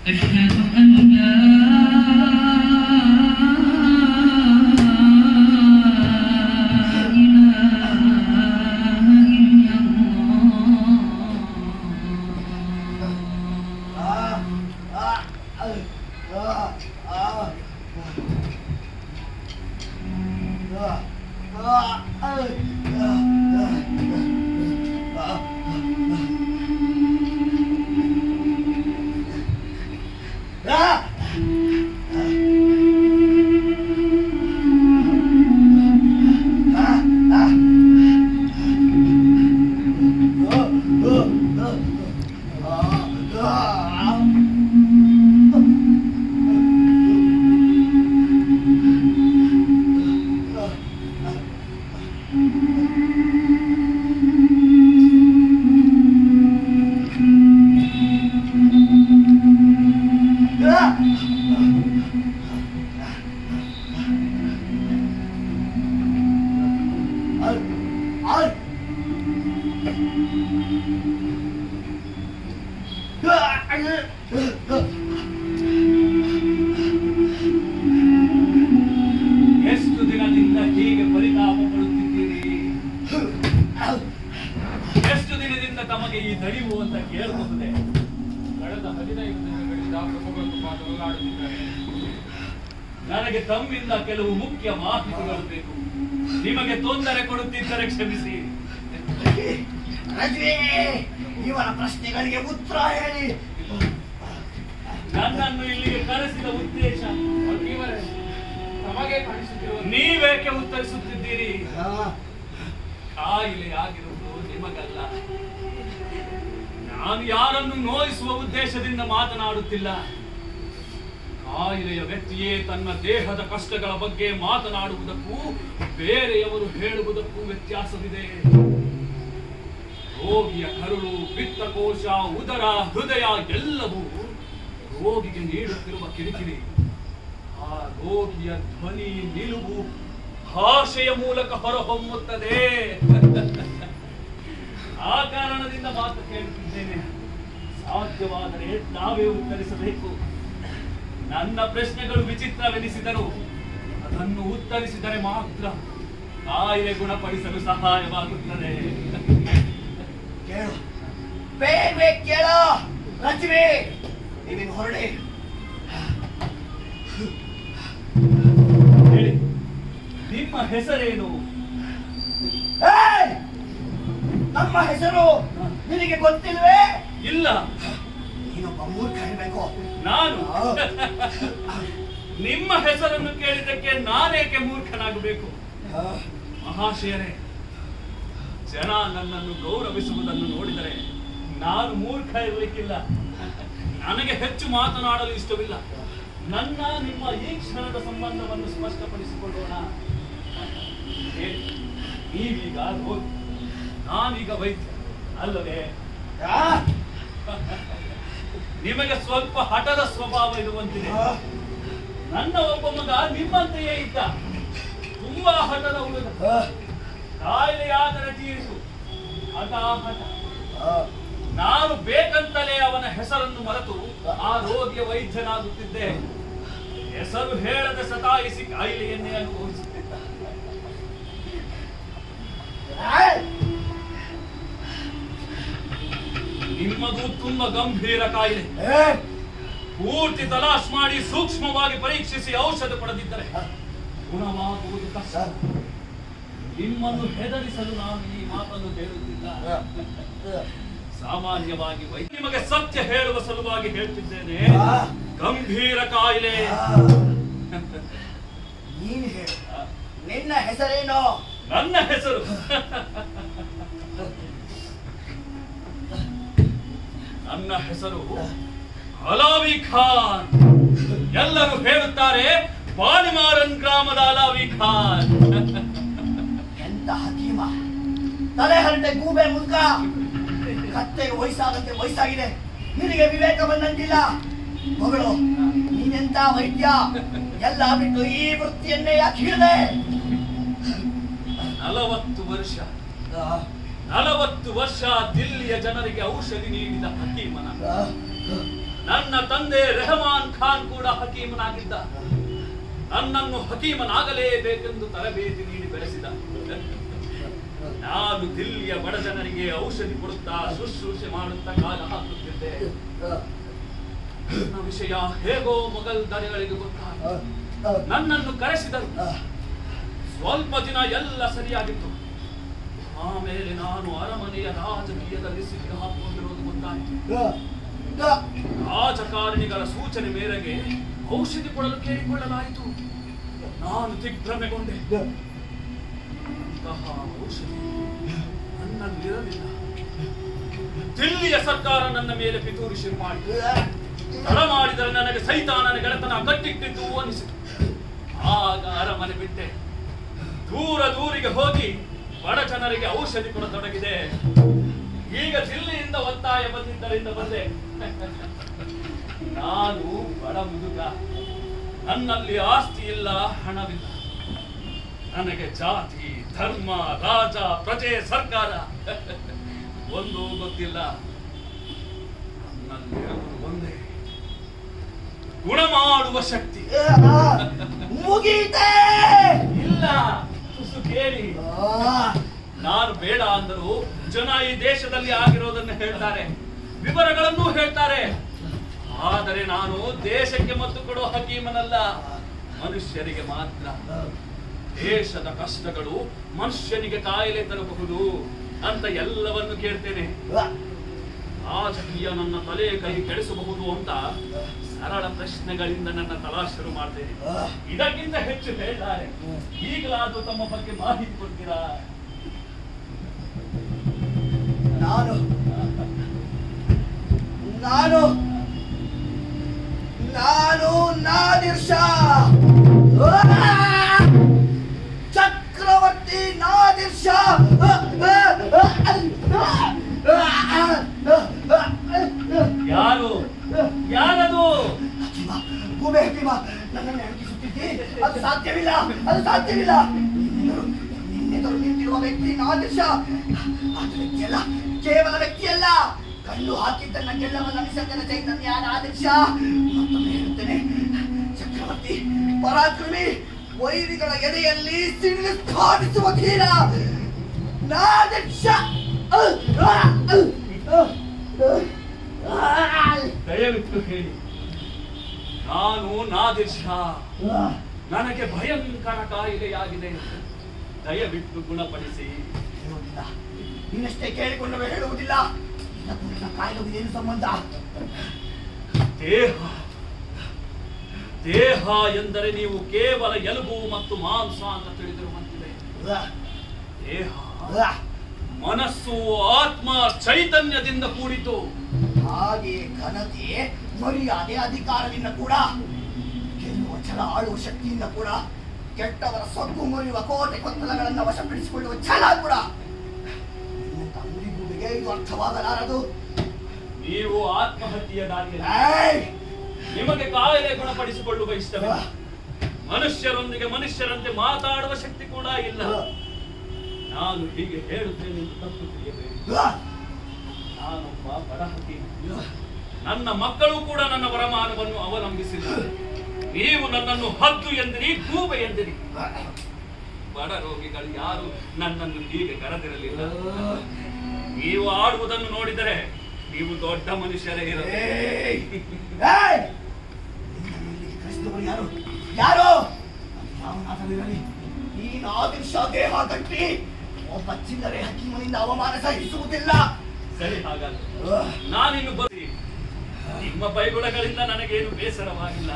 I forgot ನನ್ನನ್ನು ಇಲ್ಲಿಗೆ ಕರೆಸಿದ ಉದ್ದೇಶ ನೀವೇಕೆ ಉತ್ತರಿಸುತ್ತಿದ್ದೀರಿ? ಕಾಯಿಲೆ ಆಗಿರುವುದು ನಿಮಗಲ್ಲ. ನಾನು ಯಾರನ್ನು ನೋಯಿಸುವ ಉದ್ದೇಶದಿಂದ ಮಾತನಾಡುತ್ತಿಲ್ಲ. ಕಾಯಿಲೆಯ ವ್ಯಕ್ತಿಯೇ ತನ್ನ ದೇಹದ ಕಷ್ಟಗಳ ಬಗ್ಗೆ ಮಾತನಾಡುವುದಕ್ಕೂ ಬೇರೆಯವರು ಹೇಳುವುದಕ್ಕೂ ವ್ಯತ್ಯಾಸವಿದೆ. ರೋಗಿಯ ಕರುಳು ಪಿತ್ತಕೋಶ ಉದರ ಹೃದಯ ಎಲ್ಲವೂ ರೋಗಿಗೆ ನೀಡುತ್ತಿರುವ ಕಿರಿಕಿರಿ. ಆ ರೋಗಿಯ ಧ್ವನಿ ನಿಲುವು ಭಾಷೆಯ ಮೂಲಕ ಹೊರಹೊಮ್ಮುತ್ತದೆ. ಆ ಕಾರಣದಿಂದ ಮಾತು ಕೇಳುತ್ತಿದ್ದೇನೆ. ಸಾಧ್ಯವಾದರೆ ನಾವೇ ಉತ್ತರಿಸಬೇಕು. ನನ್ನ ಪ್ರಶ್ನೆಗಳು ವಿಚಿತ್ರವೆನಿಸಿದರು ಅದನ್ನು ಉತ್ತರಿಸಿದರೆ ಮಾತ್ರ ಕಾಯಿಲೆ ಗುಣಪಡಿಸಲು ಸಹಾಯವಾಗುತ್ತದೆ. ಕೇಳು. ಬೇಗ ಬೇಗ ಕೇಳ. ರಜ್ವೆ ನೀವಿನ್ ಹೊರಡಿ? ಹೇಳಿ ನಿಮ್ಮ ಹೆಸರೇನು? ಏ ನಮ್ಮ ಹೆಸರು ನಿನಗೆ ಗೊತ್ತಿಲ್ವೇ? ಇಲ್ಲ. ನೀನೊಬ್ಬ ಮೂರ್ಖ ಇರಬೇಕು. ನಾನು. ನಿಮ್ಮ ಹೆಸರನ್ನು ಕೇಳಿದ್ದಕ್ಕೆ ನಾನೇಕೆ ಮೂರ್ಖನಾಗಬೇಕು? ಮಹಾಶಯರೇ ಜನ ನನ್ನನ್ನು ಗೌರವಿಸುವುದನ್ನು ನೋಡಿದರೆ ನಾನು ಮೂರ್ಖ ಇರಲಿಕ್ಕಿಲ್ಲ. ನನಗೆ ಹೆಚ್ಚು ಮಾತನಾಡಲು ಇಷ್ಟವಿಲ್ಲ. ನನ್ನ ನಿಮ್ಮ ಈ ಕ್ಷಣದ ಸಂಬಂಧವನ್ನು ಸ್ಪಷ್ಟಪಡಿಸಿಕೊಳ್ಳೋಣ. ನೀವೀಗ ರೋಗಿ ನಾನೀಗ ವೈದ್ಯ. ಅಲ್ಲದೆ? ನಿಮಗೆ ಸ್ವಲ್ಪ ಹಠದ ಸ್ವಭಾವ ಇರುವಂತಿದೆ. ನನ್ನ ಒಬ್ಬ ಮಗ ನಿಮ್ಮಂತೆಯೇ ಇದ್ದ. ತುಂಬಾ ಹಠದ ಹುಡುಗ. ಆ, ಕಾಯಿಲೆಯಾದರೆ ತೀರಿಸು ಹಠ ಹಠ. ನಾನು ಬೇಕಂತಲೇ ಅವನ ಹೆಸರನ್ನು ಮರೆತು ಆ ರೋಗಿಯ ವೈದ್ಯನಾಗುತ್ತಿದ್ದೆ. ಹೆಸರು ಹೇಳದೆ ಸತಾಯಿಸಿ ಕಾಯಿಲೆಯನ್ನೇ ಅನುಭವಿಸುತ್ತಿದ್ದ! ನಿಮ್ಮದು ತುಂಬಾ ಗಂಭೀರ ಕಾಯಿಲೆ! ಪೂರ್ತಿ ತಲಾಶ್ ಮಾಡಿ ಸೂಕ್ಷ್ಮವಾಗಿ ಪರೀಕ್ಷಿಸಿ ಔಷಧ ಪಡೆದಿದ್ದರೆ ಗುಣವಾಗುವುದು ಕಷ್ಟ. ನಿಮ್ಮನ್ನು ಹೆದರಿಸಲು ನಾನು ಈ ಮಾತನ್ನು ಹೇಳುತ್ತಿಲ್ಲ. ಸಾಮಾನ್ಯವಾಗಿ ವೈದ್ಯ ನಿಮಗೆ ಸತ್ಯ ಹೇಳುವ ಸಲುವಾಗಿ ಹೇಳ್ತಿದ್ದೇನೆ. ಗಂಭೀರ ಕಾಯಿಲೆ. ಆ. ನೀನು ಹೇಳು. ನಿನ್ನ ಹೆಸರೇನು? ನನ್ನ ಹೆಸರು. ನನ್ನ ಹೆಸರು ಅಲಾವಿ ಖಾನ್. ಎಲ್ಲರೂ ಹೇಳುತ್ತಾರೆ ಬಾಲಿಮಾರನ್ ಗ್ರಾಮದ ಅಲಾವಿ ಖಾನ್. ಎಂತ ಹಕೀಮ? ತಲೆ ಹರಟೆ ಗೂಬೆ ಮುದ್ಕ? ಕತ್ತೆಗೆ ವಯಸ್ಸಾದಂತೆ ವಯಸ್ಸಾಗಿದೆ. ನಿನಗೆ ವಿವೇಕ ಬಂದಂತಿಲ್ಲ. ಮಗಳು ನೀನೆಂತ ವೈದ್ಯ? ಎಲ್ಲ ಬಿಟ್ಟು ಈ ವೃತ್ತಿಯನ್ನೇ ಯಾಕೆ ಹೇಳಿದೆ ನಲವತ್ತು ವರ್ಷ. ನಲವತ್ತು ವರ್ಷ ದಿಲ್ಲಿಯ ಜನರಿಗೆ ಔಷಧಿ ನೀಡಿದ ಹಕೀಮನ. ನನ್ನ ತಂದೆ ರೆಹಮಾನ್ ಖಾನ್ ಕೂಡ ಹಕೀಮನಾಗಿದ್ದ. ನನ್ನನ್ನು ಹಕೀಮನಾಗಲೇಬೇಕೆಂದು ತರಬೇತಿ ನೀಡಿ ಬೆಳೆಸಿದ. ನಾನು ದಿಲ್ಲಿಯ ಬಡ ಜನರಿಗೆ ಔಷಧಿ ಕೊಡುತ್ತಾ ಶುಶ್ರೂಷೆ ಮಾಡುತ್ತಾ ಕಾಲ ಹಾಕುತ್ತಿದ್ದೆ. ನನ್ನ ವಿಷಯ ಹೇಗೋ ಮೊಘಲ್ ದರೆಗಳಿಗೆ ಗೊತ್ತಾಯಿತು. ನನ್ನನ್ನು ಕರೆಸಿದರು. ಸ್ವಲ್ಪ ದಿನ ಎಲ್ಲ ಸರಿಯಾಗಿತ್ತು. ಆಮೇಲೆ ನಾನು ಅರಮನೆಯ ರಾಜಕೀಯದಲ್ಲಿ ಸಿಕ್ಕಿ ಹಾಕಿಕೊಂಡಿರುವುದು ಗೊತ್ತಾಯಿತು. ರಾಜಕಾರಣಿಗಳ ಸೂಚನೆ ಮೇರೆಗೆ ಔಷಧಿ ಕೊಡಲು ಕೇಳಿಕೊಳ್ಳಲಾಯಿತು. ನಾನು ದಿಗ್ಭ್ರಮೆಗೊಂಡೆ. ಅಂತಹ ಔಷಧಿ ದಿಲ್ಲಿಯ ಸರ್ಕಾರ ನನ್ನ ಮೇಲೆ ಪಿತೂರಿ ಶುರು ಮಾಡಿತು ತಡ ಮಾಡಿದರೆ ನನಗೆ ಸೈತಾನನ ಗೆಳೆತನ ಕಟ್ಟಿಟ್ಟಿದ್ದು ಅನಿಸಿತು ಆಗ ಅರಮನೆ ಬಿಟ್ಟೆ. ದೂರ ದೂರಿಗೆ ಹೋಗಿ ಬಡ ಜನರಿಗೆ ಔಷಧಿ ಕೊಡತೊಡಗಿದೆ ಈಗ ದಿಲ್ಲಿಯಿಂದ ಒತ್ತಾಯ ಬಂದಿದ್ದರಿಂದ ಬಂದೆ. ನಾನು ಬಡ ಮುದುಕ ನನ್ನಲ್ಲಿ ಆಸ್ತಿ ಇಲ್ಲ, ಹಣವಿಲ್ಲ. ನನಗೆ ಜಾತಿ, ಧರ್ಮ, ರಾಜ, ಪ್ರಜೆ, ಸರ್ಕಾರ ಒಂದು ಗೊತ್ತಿಲ್ಲ. ಒಂದೇ. ಗುಣ ಮಾಡುವ ಶಕ್ತಿ ಮುಗೀತೆ! ಇಲ್ಲ ತುಸು ಕೇಳಿ. ನಾನು ಬೇಡ ಅಂದರು ಜನ ಈ ದೇಶದಲ್ಲಿ ಆಗಿರೋದನ್ನು ಹೇಳ್ತಾರೆ. ವಿವರಗಳನ್ನು ಹೇಳ್ತಾರೆ. ಆದರೆ ನಾನು ದೇಶಕ್ಕೆ ಮತ್ತು ಕೊಡೋ ಹಕೀಮನಲ್ಲ. ಮನುಷ್ಯರಿಗೆ ಮಾತ್ರ. ದೇಶದ ಕಷ್ಟಗಳು ಮನುಷ್ಯನಿಗೆ ಕಾಯಿಲೆ ತರಬಹುದು. ಅಂತ ಎಲ್ಲವನ್ನು ಕೇಳ್ತೇನೆ. ಆ ಶಕ್ತಿಯ ನನ್ನ ತಲೆ ಕೈ ಕೆಡಿಸಬಹುದು ಅಂತ ಸರಳ ಪ್ರಶ್ನೆಗಳಿಂದ ನನ್ನ ತಲಾ ಶುರು ಮಾಡ್ತೇನೆ. ಇದಕ್ಕಿಂತ ಹೆಚ್ಚು ಹೇಳ್ತಾರೆ. ಈಗಲಾದ್ರೂ ತಮ್ಮ ಬಗ್ಗೆ ಮಾಹಿತಿ ಕೊಡ್ತೀರಾ? ನಾನು. ನಾನು. ನಾನು ನಾದಿರ್ ಶಾ ಆ! ಚಕ್ರವರ್ತಿ ನಾದಿರ್ ಶಾ ಆ, ಆ, ಆ, ಆ, ಆ, ಆ, ಆ, ಯಾರು ಯಾರದು ಭೂಮಿ ಹಕೀಮ, ನನ್ನನ್ನು ಅಣಕಿಸುತ್ತಿದ್ದಿ ಅದು ಸಾಧ್ಯವಿಲ್ಲ ಅದು ಸಾಧ್ಯವಿಲ್ಲ ನಿನ್ನೆದುರು ನಿಂತಿರುವ ವ್ಯಕ್ತಿ ನಾದಿರ್ಷ ಅದು ವ್ಯಕ್ತಿಯಲ್ಲ ಕೇವಲ ವ್ಯಕ್ತಿಯಲ್ಲ ಕಲ್ಲು ಹಾಕಿದ್ದ ಗೆಲ್ಲವಲ್ಲ ನಿಸರ್ಗನ ಚೈತನ್ಯ ನಾದಿರ್ಷ ಮತ್ತೊಮ್ಮೆ ಹೇಳುತ್ತೇನೆ ಚಕ್ರವರ್ತಿ ಪರಾಕ್ರಮಿ ವೈರಿಗಳ ಎದೆಯಲ್ಲಿ ಸಿಡಿದು ಸ್ಫಾಟಿಸುವ ಅಹ್, ದಯವಿಟ್ಟು ಹೇಳಿ. ನಾನು ನಾದಿರ್ ಶಾ ಅಹ್. ನನಗೆ ಭಯಂಕರ ಕಾಯಿಲೆಯಾಗಿದೆ ದಯವಿಟ್ಟು ಗುಣಪಡಿಸಿ. ಹೇಳುವುದಿಲ್ಲ. ಕೇಳಿಕೊಂಡು ಕೇಳಿಕೊಂಡವೇ ಹೇಳುವುದಿಲ್ಲ. ಕಾಯಿಲೆಗೆ ಏನು ಸಂಬಂಧ? ದೇಹ ದೇಹ ಎಂದರೆ ನೀವು ಕೇವಲ ಎಲುಬು ಮತ್ತು ಮಾಂಸ ಅಂತ ತಿಳಿದಿರುವಂತಿದೆ. ದೇಹ ಮನಸ್ಸು ಆತ್ಮ ಚೈತನ್ಯದಿಂದ ಕೂಡಿತು. ಹಾಗೆ ಘನತೆ ಮರ್ಯಾದೆ ಅಧಿಕಾರದಿಂದ ಕೂಡ ಗೆಲ್ಲುವ ಛಲ ಆಳುವ ಶಕ್ತಿಯಿಂದ ಕೂಡ ಕೆಟ್ಟವರ ಸೊಕ್ಕು ಮುರಿಯುವ ಕೋಟೆ ಕೊತ್ತಲಗಳನ್ನು ವಶಪಡಿಸಿಕೊಳ್ಳುವ ಛಲ ಕೂಡ. ಇದು ಅರ್ಥವಾಗಲಾರದು. ನೀವು ಆತ್ಮಹತ್ಯೆಯ ದಾರಿಯಲ್ಲಿ! ನಿಮಗೆ ಕಾಯಿಲೆ ಗುಣಪಡಿಸಿಕೊಳ್ಳುವ ಇಷ್ಟವಿಲ್ಲ ಮನುಷ್ಯರೊಂದಿಗೆ ಮನುಷ್ಯರಂತೆ ಮಾತಾಡುವ ಶಕ್ತಿ ಕೂಡ ಇಲ್ಲ. ನಾನು ಹೀಗೆ ಹೇಳುತ್ತೇನೆ ತಪ್ಪು ಅಹ್, ನಾನೊಬ್ಬ ನನ್ನ ಮಕ್ಕಳು ಕೂಡ ನನ್ನ ವರಮಾನವನ್ನು ಅವಲಂಬಿಸಿದ್ದಾರೆ. ನೀವು ನನ್ನನ್ನು ಹದ್ದು ಎಂದಿರಿ ಗೂಬೆ ಎಂದಿರಿ. ಬಡ ರೋಗಿಗಳು ಯಾರು ನನ್ನನ್ನು ಹೀಗೆ ಕರೆದಿರಲಿಲ್ಲ. ನೀವು ಆಡುವುದನ್ನು ನೋಡಿದರೆ ನೀವು ದೊಡ್ಡ ಮನುಷ್ಯರೇ ಇರಲಿ ಕರೆಸಿದವರು ಯಾರು? ಯಾರು? ಯಾವನಾದರಿರಲಿ ಈ ನಾದಿರ್ಷ ದೇಹ ಗಟ್ಟಿ ಒಬ್ಬ ಚಿಲ್ಲರೆ ಹಕ್ಕಿಮನಿಂದ ಅವಮಾನ ಸಹಿಸುವುದಿಲ್ಲ. ಸರಿ ಹಾಗಾದ್ರೆ. ನಾನಿನ್ನು ಬರ್ತೀನಿ. ನಿಮ್ಮ ಬೈಗುಳಗಳಿಂದ ನನಗೇನು ಬೇಸರವಾಗಿಲ್ಲ.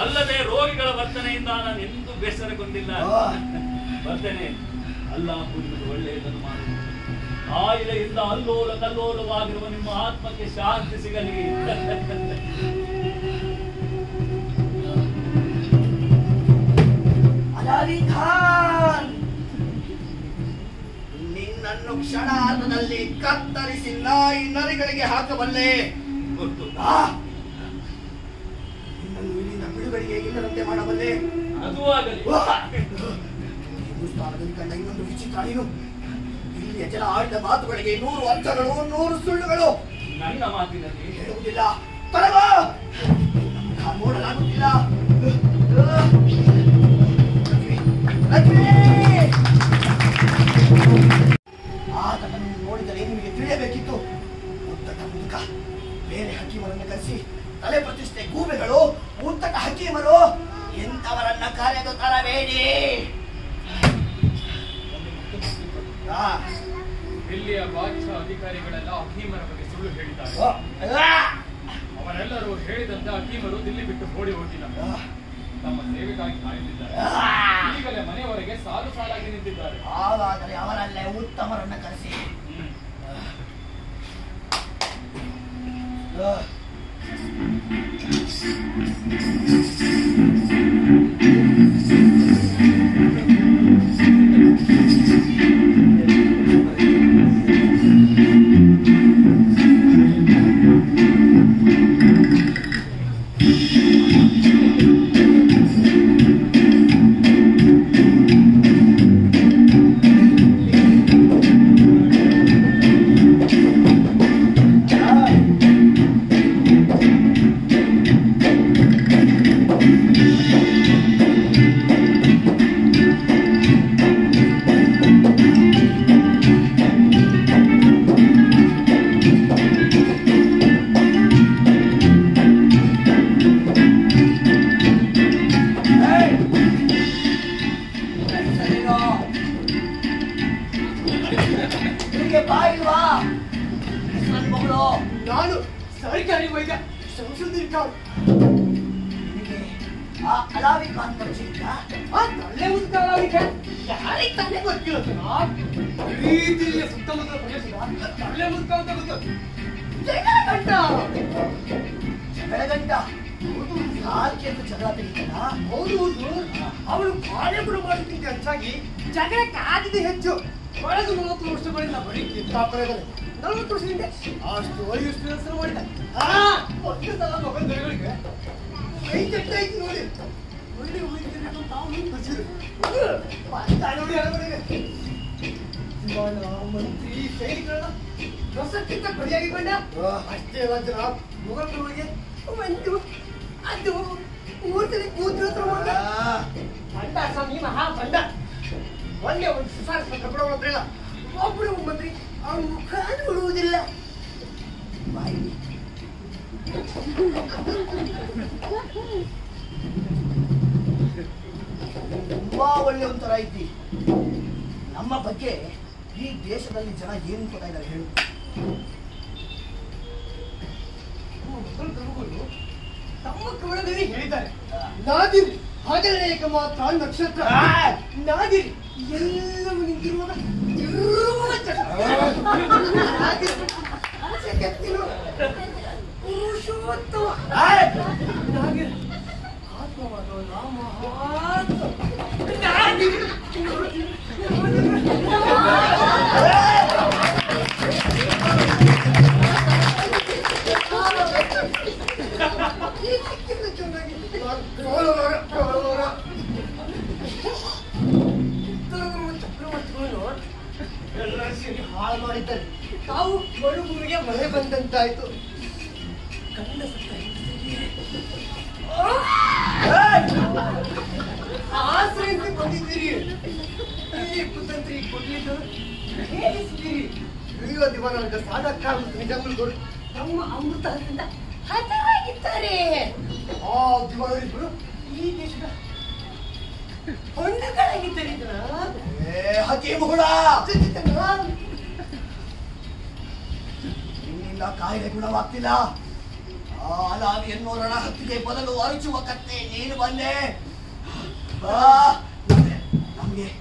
ಅಲ್ಲದೆ ರೋಗಿಗಳ ವರ್ತನೆಯಿಂದ ನಾನು ಎಂದೂ ಬೇಸರಗೊಂಡಿಲ್ಲ. ಬರ್ತೇನೆ ಅಲ್ಲ ನಿಮಗೆ ಒಳ್ಳೆಯದನ್ನು ಮಾಡಿ ಕಾಯಿಲೆಯಿಂದ ಅಲ್ಲೋಲ ಕಲ್ಲೋಲವಾಗಿರುವ ನಿಮ್ಮ ಆತ್ಮಕ್ಕೆ ಶಾಂತಿ ಸಿಗಲಿ. ಅಲಾರಿ ಖಾನ್ ನಿನ್ನನ್ನು ಕ್ಷಣಾರ್ಧದಲ್ಲಿ ಕತ್ತರಿಸಿ ನಾಯಿ ನರಿಗಳಿಗೆ ಹಾಕಬಲ್ಲೆ. ಗೊತ್ತು! ನಿನ್ನನ್ನು ಇಲ್ಲಿಂದ ಬಿಡುಗಡೆಗೆ ಇಲ್ಲದಂತೆ ಮಾಡಬಲ್ಲೆ. ಅದು ಆಗಲಿ. ಹಿಂದೂಸ್ತಾನದಲ್ಲಿ ಕಂಡ ಇನ್ನೊಂದು ವಿಚಿತ್ರ ನೀನು ಇಲ್ಲಿಯ ಜನ ಆಡಿದ ಮಾತುಗಳಿಗೆ ನೂರು ಅರ್ಥಗಳು ನೂರು ಸುಳ್ಳುಗಳು. ನನ್ನ ಮಾತಿನಲ್ಲಿ ಹೇಳುವುದಿಲ್ಲ. ನಮ್ಮನ್ನ ನೋಡಲಾಗುತ್ತಿಲ್ಲ. ಆತನನ್ನು ನೋಡಿದರೆ ನಿಮಗೆ ತಿಳಿಯಬೇಕಿತ್ತು ಉತ್ತಕ ಮುದುಕ ಬೇರೆ ಹಕ್ಕಿಮರನ್ನು ಕರೆಸಿ ತಲೆ ಪ್ರತಿಷ್ಠೆ ಗೂಬೆಗಳು ಉತ್ತಕ ಹಕ್ಕಿಮರು ಇಂಥವರನ್ನ ಕರೆದು ತರಬೇಡಿ ಆ, ಇಲ್ಲಿಯ ಬಾದ್ಶಾ ಅಧಿಕಾರಿಗಳೆಲ್ಲ ಹಕೀಮರ ಬಗ್ಗೆ ಸುಳ್ಳು ಹೇಳಿದ್ದಾರೆ ಅವರೆಲ್ಲರೂ ಹೇಳಿದಂತೆ ಅಕೀಮರು ದಿಲ್ಲಿ ಬಿಟ್ಟು ಓಡಿ ಹೋಗಿಲ್ಲ ತಮ್ಮ ಸೇವೆಗಾಗಿ ಕಾಯುತ್ತಿದ್ದಾರೆ. ಈಗಲೇ ಮನೆಯವರೆಗೆ ಸಾಲು ಸಾಲಾಗಿ ನಿಂತಿದ್ದಾರೆ ಹಾಗಾದರೆ ಅವರಲ್ಲೇ ಉತ್ತಮರನ್ನ ಕರೆಸಿ ಆ. ಸ್ವಾಮಿ ಒಂದೇ ಒಂದು ಶಿಫಾರಸ್ ಕೊಡೋ ಹತ್ರ ಒಬ್ಬರು ಮಂತ್ರಿ ಅವನ ಮುಖ ನೋಡುವುದಿಲ್ಲ ಬಾಯಿ. ತುಂಬಾ ಒಳ್ಳೆ ಒಂಥರ ಐತಿ. ನಮ್ಮ ಬಗ್ಗೆ ಈ ದೇಶದಲ್ಲಿ ಜನ ಏನು ಅನ್ಕೋತಾ ಇದ್ದಾರೆ ಹೇಳು. ಮೊದಲು ಪ್ರಭುಗಳು ತಮ್ಮ ಕವಳದಲ್ಲಿ ಹೇಳಿದ್ದಾರೆ. ನಾದಿರಿ ಹಾಗಲೇಕ ಮಾತ್ರ ನಕ್ಷತ್ರ. ನಾಗಿರಿ ಎಲ್ಲವೂ ನಿಂತಿರುವಾಗ ಪುರುಷೋತ್ತಮ. ನಾದಿರಿ ಆತ್ಮವಾದವನ ಮಹಾತ್ಮ ನಾದಿರಿ ಹಾಳು ಮಾಡಿದ್ದಾರೆ. ತಾವು ಮರುಭೂಮಿಗೆ ಮಳೆ ಬಂದಂತಾಯ್ತು. ಕಣ್ಣ ಸತ್ತ ಬಂದಿದ್ದೀರಿ. ಕುತಂತ್ರಿ ಕೊಡ್ಲಿದ್ದು ಹೇಗಿಸ್ತೀರಿ ಇಳಿಯುವ ದಿವಾನ ಸಾಧಕ ಮತ್ತು ನಿಜಾಮುಲ್ಗಳು ತಮ್ಮ ಅಮೃತದಿಂದ ಹತರಾಗಿದ್ದಾರೆ. ಆ ದಿವಾನರಿಬ್ಬರು ಈ ದೇಶದ ಹೊಂಡಗಳಾಗಿದ್ದಾರೆ. ಏ ಹಕೀಮ್ ನಿನ್ನಿಂದ ಕಾಯಿಲೆ ಗುಣವಾಗ್ತಿಲ್ಲ ಆ ಅಲಾವಿ ಎನ್ನುವ ರಣ ಹತ್ತಿಗೆ ಬದಲು ಅರಚುವ ಕತ್ತೆ, ನೀನು ಬಂದೆ. ನಮ್ಗೆ-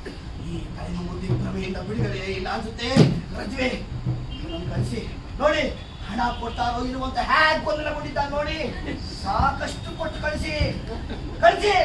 ಈ ಕಡಿಮೆ ಮುದ್ದಿ ಭ್ರಮೆಯಿಂದ ಬಿಡುಗಡೆ ಇಲ್ಲ ಅನ್ಸುತ್ತೆ. ರಜ್ವೆ ಕಳಿಸಿ ನೋಡಿ, ಹಣ ಕೊಡ್ತಾರೋ ಇರುವಂತ ಹ್ಯಾಗ್ ಕೊಟ್ಟಿದ್ದ ನೋಡಿ. ಸಾಕಷ್ಟು ಕೊಟ್ಟು ಕಳಿಸಿ. ಕಳಿಸಿ.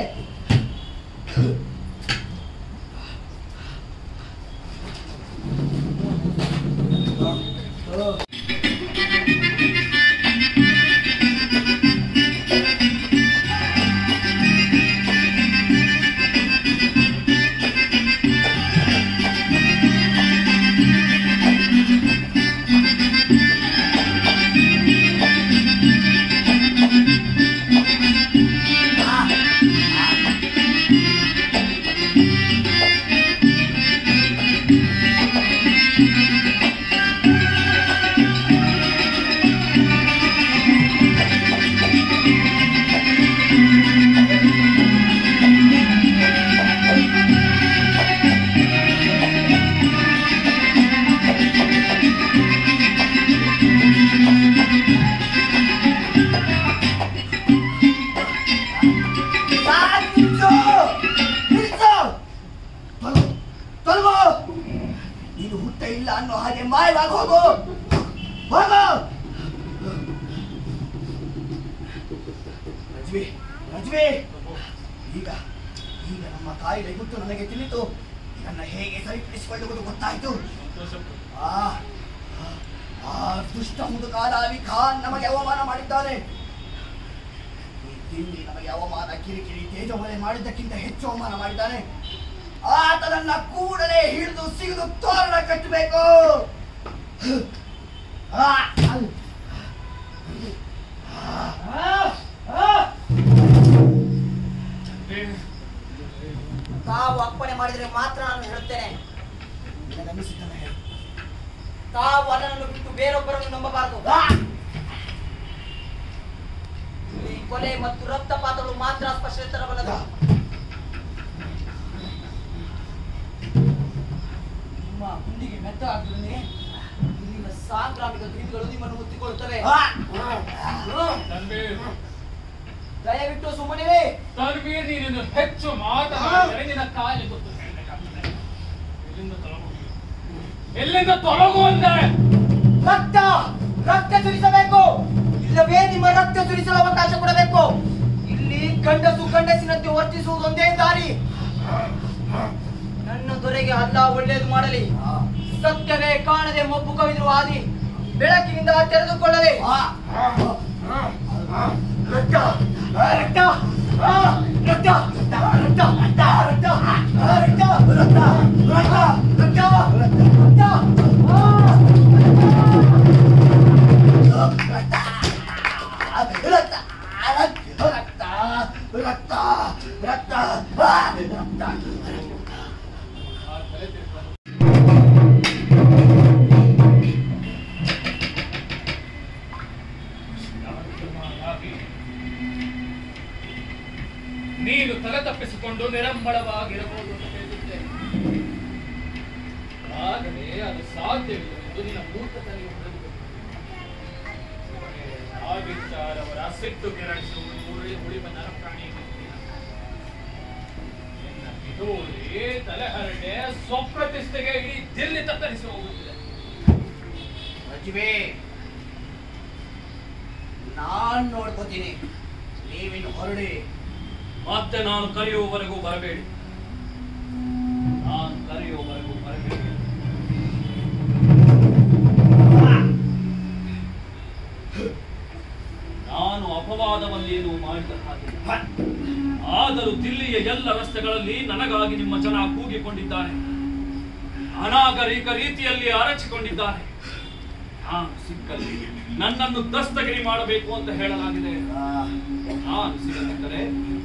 ತಾವು ಅಪ್ಪಣೆ ಮಾಡಿದರೆ ಮಾತ್ರ ನಾನು ಹೇಳುತ್ತೇನೆ. ತಾವು ಅದನ್ನು ಬಿಟ್ಟು ಬೇರೊಬ್ಬರನ್ನು ನಂಬಬಾರದು. ಈ ಕೊಲೆ ಮತ್ತು ರಕ್ತಪಾತಗಳು ಮಾತ್ರ ಸ್ಪಷ್ಟ ತರಬಲ್ಲದು ನಿಮ್ಮ ಗುಂಡಿಗೆ ಮೆತ್ತ ಆಗ್ತದೆ ಸಾಂಕ್ರಾಮಿಕ ಕ್ರಿಮಿಗಳು ನಿಮ್ಮನ್ನು ಮುತ್ತಿಕೊಳ್ಳುತ್ತವೆ. ದಯವಿಟ್ಟು ಸುಮ್ಮನೆ ತನ್ವೀರ್ ಹೆಚ್ಚು ಮಾತನಾಡಿದರೆ ಕಾಲಿ ಗೊತ್ತು ಎಲ್ಲಿಂದ ತೊಲಗು ಅಂದರೆ ರಕ್ತ! ರಕ್ತ ಸುರಿಸಬೇಕು! ಇಲ್ಲವೇ ನಿಮ್ಮ ರಕ್ತ ಸುರಿಸಲು ಅವಕಾಶ ಕೊಡಬೇಕು! ಇಲ್ಲಿ ಗಂಡಸು ಗಂಡಸಿನಂತೆ ವರ್ತಿಸುವುದೊಂದೇ ದಾರಿ. ನನ್ನ ದೊರೆಗೆ ಅಲ್ಲ ಒಳ್ಳೇದು ಮಾಡಲಿ. ಸತ್ಯವೇ ಕಾಣದೆ ಮಬ್ಬು ಕವಿದಿರುವ ಹಾದಿ ಬೆಳಕಿನಿಂದ ತೆರೆದುಕೊಳ್ಳಲಿ ರಕ್ತ ರಕ್ತ ಆ, ರಕ್ತ ರಕ್ತ ರಕ್ತ ರಕ್ತ ರಕ್ತ ಆ, ರಕ್ತ ರಕ್ತ ರಕ್ತ ರಕ್ತ ರಕ್ತ ಆ. ರಕ್ತ ರಕ್ತ ರಕ್ತ ತಪ್ಪಿಸಿಕೊಂಡು ನಿರಂಬಳವಾಗಿರಬಹುದು ಅಂತ ಹೇಳಿದ್ದೇನೆ ಆದರೆ ಅದು ಸಾಧ್ಯವಿಲ್ಲ. ಎಂದು ನಿನ್ನ ಮೂರ್ಖತನಿಗೆ ಅವರ ಸಿಟ್ಟು ಕೆರಳಿಸುವುದು ನರ ಉಳಿವ ನರಪ್ರಾಣಿ ಪಿತೂರಿ ತಲೆಹರಟೆ, ಸ್ವಪ್ರತಿಷ್ಠೆಗೆ ಇಡೀ ಜಿಲ್ಲೆ ತತ್ತರಿಸಿ ಹೋಗುತ್ತಿದೆ ನಾನ್ ನೋಡ್ಕೋತೀನಿ. ನೀವಿನ್ನು ಹೊರಡಿ. ಮತ್ತೆ ನಾನು ಕರೆಯುವವರೆಗೂ ಬರಬೇಡಿ. ನಾನು ಕರೆಯುವವರೆಗೂ ಬರಬೇಡಿ. ನಾನು ಅಪವಾದವನ್ನೇನು ಮಾಡಿದ ಹಾಗೆ ಆದರೂ ದಿಲ್ಲಿಯ ಎಲ್ಲ ರಸ್ತೆಗಳಲ್ಲಿ ನನಗಾಗಿ ನಿಮ್ಮ ಜನ ಕೂಗಿಕೊಂಡಿದ್ದಾನೆ. ಅನಾಗರಿಕ ರೀತಿಯಲ್ಲಿ ಅರಚಿಕೊಂಡಿದ್ದಾನೆ. ನಾನು ಸಿಕ್ಕಲ್ಲಿ. ನನ್ನನ್ನು ದಸ್ತಗಿರಿ ಮಾಡಬೇಕು ಅಂತ ಹೇಳಲಾಗಿದೆ. ನಾನು ಸಿಗದಿದ್ದರೆ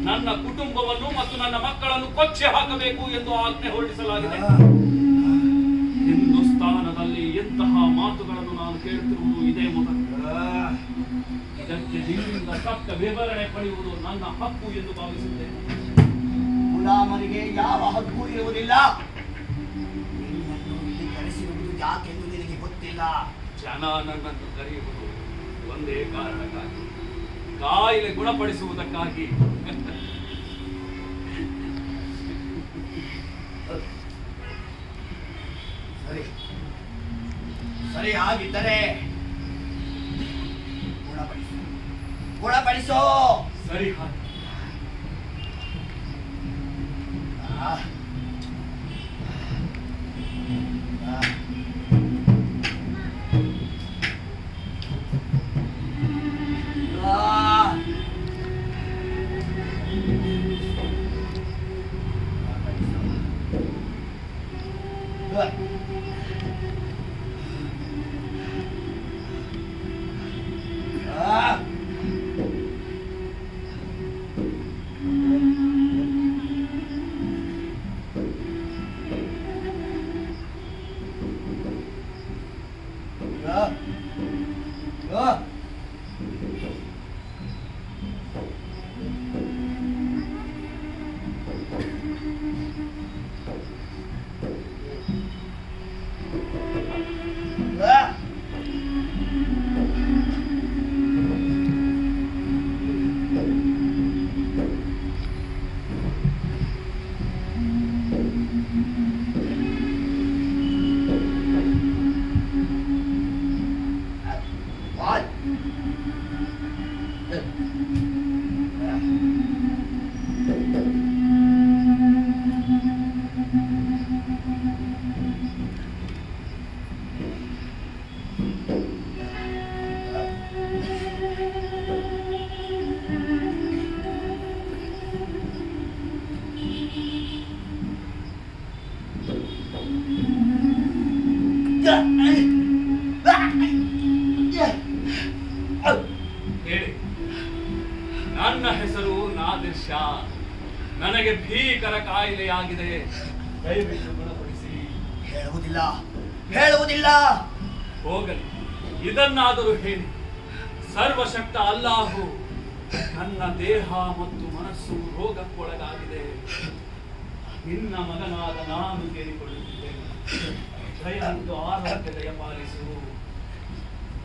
ನನ್ನ ಕುಟುಂಬವನ್ನು ಮತ್ತು ನನ್ನ ಮಕ್ಕಳನ್ನು ಕೊಚ್ಚೆ ಹಾಕಬೇಕು ಎಂದು ಆಜ್ಞೆ ಹೊರಡಿಸಲಾಗಿದೆ. ಹಿಂದೂಸ್ತಾನದಲ್ಲಿ ಎಂತಹ ಮಾತುಗಳನ್ನು ನಾನು ಕೇಳುತ್ತಿರುವುದು ಇದೇ ಮೊದಲು. ಇದಕ್ಕೆ ನಿಮ್ಮಿಂದ ತಕ್ಕ ವಿವರಣೆ ಪಡೆಯುವುದು ನನ್ನ ಹಕ್ಕು ಎಂದು ಭಾವಿಸುತ್ತೇನೆ. ಗುಲಾಮರಿಗೆ ಯಾವ ಹಕ್ಕು ಇರುವುದಿಲ್ಲ? ಯಾಕೆಂದು ನಿನಗೆ ಗೊತ್ತಿಲ್ಲ? ಜನ ನನ್ನನ್ನು ಕರೆಯುವುದು ಒಂದೇ ಕಾರಣಕ್ಕಾಗಿ. ಕಾಯಿಲೆ ಗುಣಪಡಿಸುವುದಕ್ಕಾಗಿ. ಸರಿ. ಸರಿ ಆಗಿದ್ದರೆ ಗುಣಪಡಿಸು. ಗುಣಪಡಿಸೋ. ಸರಿ ಆ. what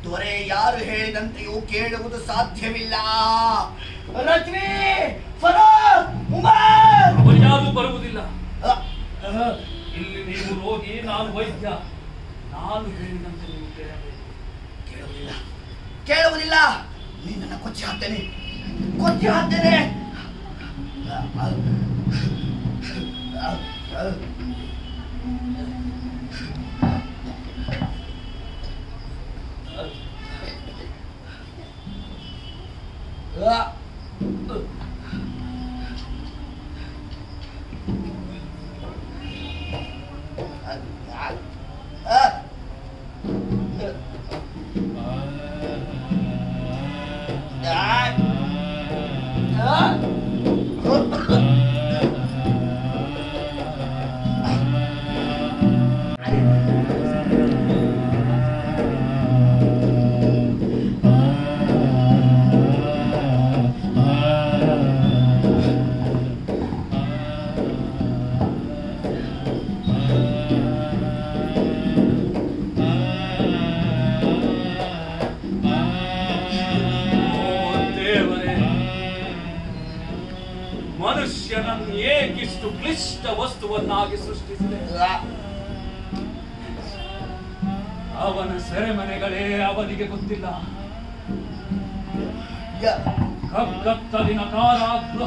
ದೊರೆ ಯಾರು ಹೇಳಿದಂತೆಯೂ ಕೇಳುವುದು ಸಾಧ್ಯವಿಲ್ಲ. ರಜ್ವಿ ಯಾರು ಬರುವುದಿಲ್ಲ. ಇಲ್ಲಿ ನೀವು ರೋಗಿ ನಾನು ವೈದ್ಯ. ನಾನು ಹೇಳಿದಂತೆ ನೀವು ಕೇಳಬೇಕು. ಕೇಳುವುದಿಲ್ಲ. ಕೇಳುವುದಿಲ್ಲ. ನಿನ್ನನ್ನು ಕೊಚ್ಚಿ ಹಾಕ್ತೇನೆ. ಕೊಚ್ಚಿ ಹಾಕ್ತೇನೆ.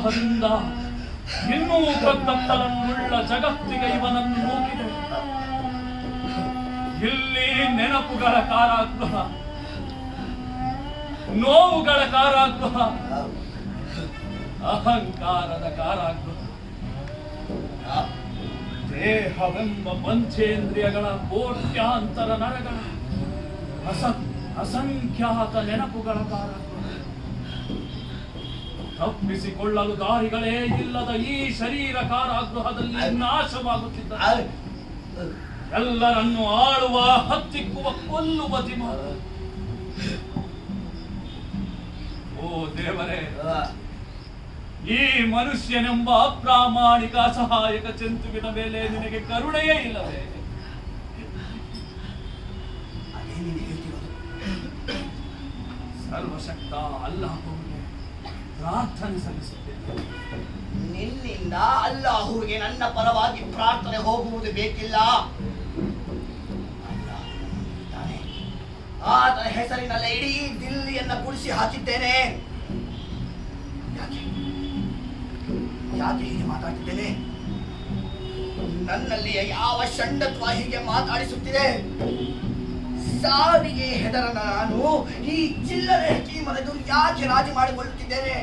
ಕಾರಾಗೃಹದಿಂದ ಇನ್ನೂ ಕಗ್ಗತ್ತಲನ್ನುಳ್ಳ ಜಗತ್ತಿಗೆ ಇವನನ್ನು ನೋಡಿದೆ ಇಲ್ಲಿ ನೆನಪುಗಳ ಕಾರಾಗ್ರಹ ನೋವುಗಳ ಕಾರಾಗ್ರಹ ಅಹಂಕಾರದ ಕಾರಾಗ್ರಹ ದೇಹವೆಂಬ ಪಂಚೇಂದ್ರಿಯಗಳ ಕೋಟ್ಯಾಂತರ ನರಗಳ ಅಸ ಅಸಂಖ್ಯಾತ ನೆನಪುಗಳ ಕಾರಾಗೃಹ? ತಪ್ಪಿಸಿಕೊಳ್ಳಲು ದಾರಿಗಳೇ ಇಲ್ಲದ ಈ ಶರೀರ ಕಾರಾಗೃಹದಲ್ಲಿ ನಾಶವಾಗುತ್ತಿದ್ದ ಎಲ್ಲರನ್ನು ಆಳುವ ಹತ್ತಿಕ್ಕುವ ಕೊಲ್ಲುವ ದಿಮ ಓ ದೇವರೇ ಈ ಮನುಷ್ಯನೆಂಬ ಅಪ್ರಾಮಾಣಿಕ ಅಸಹಾಯಕ ಜಂತುವಿನ ಮೇಲೆ ನಿನಗೆ ಕರುಣೆಯೇ ಇಲ್ಲವೇ? ಸರ್ವಶಕ್ತ ಅಲ್ಲಾಹನಿಗೆ ಪ್ರಾರ್ಥನೆ ಸಲ್ಲಿಸುತ್ತೇನೆ. ನಿನ್ನಿಂದ ಅಲ್ಲಾಹುವಿಗೆ ನನ್ನ ಪರವಾಗಿ ಪ್ರಾರ್ಥನೆ ಹೋಗುವುದು ಬೇಕಿಲ್ಲ. ಆತನ ಹೆಸರಿನಲ್ಲೇ ಇಡೀ ದಿಲ್ಲಿಯನ್ನ ಕುಡಿಸಿ ಹಾಕಿದ್ದೇನೆ. ಯಾಕೆ? ಹೀಗೆ ಮಾತಾಡ್ತಿದ್ದೇನೆ? ನನ್ನಲ್ಲಿ ಯಾವ ಷಂಡತ್ವ ಹೀಗೆ ಮಾತಾಡಿಸುತ್ತಿದೆ? ಸಾವಿಗೆ ಹೆದರ ನಾನು. ಈ ಚಿಲ್ಲರೆ ಹಕೀಮರದು ಯಾಕೆ ರಾಜಿ ಮಾಡಿಕೊಳ್ಳುತ್ತಿದ್ದೇನೆ?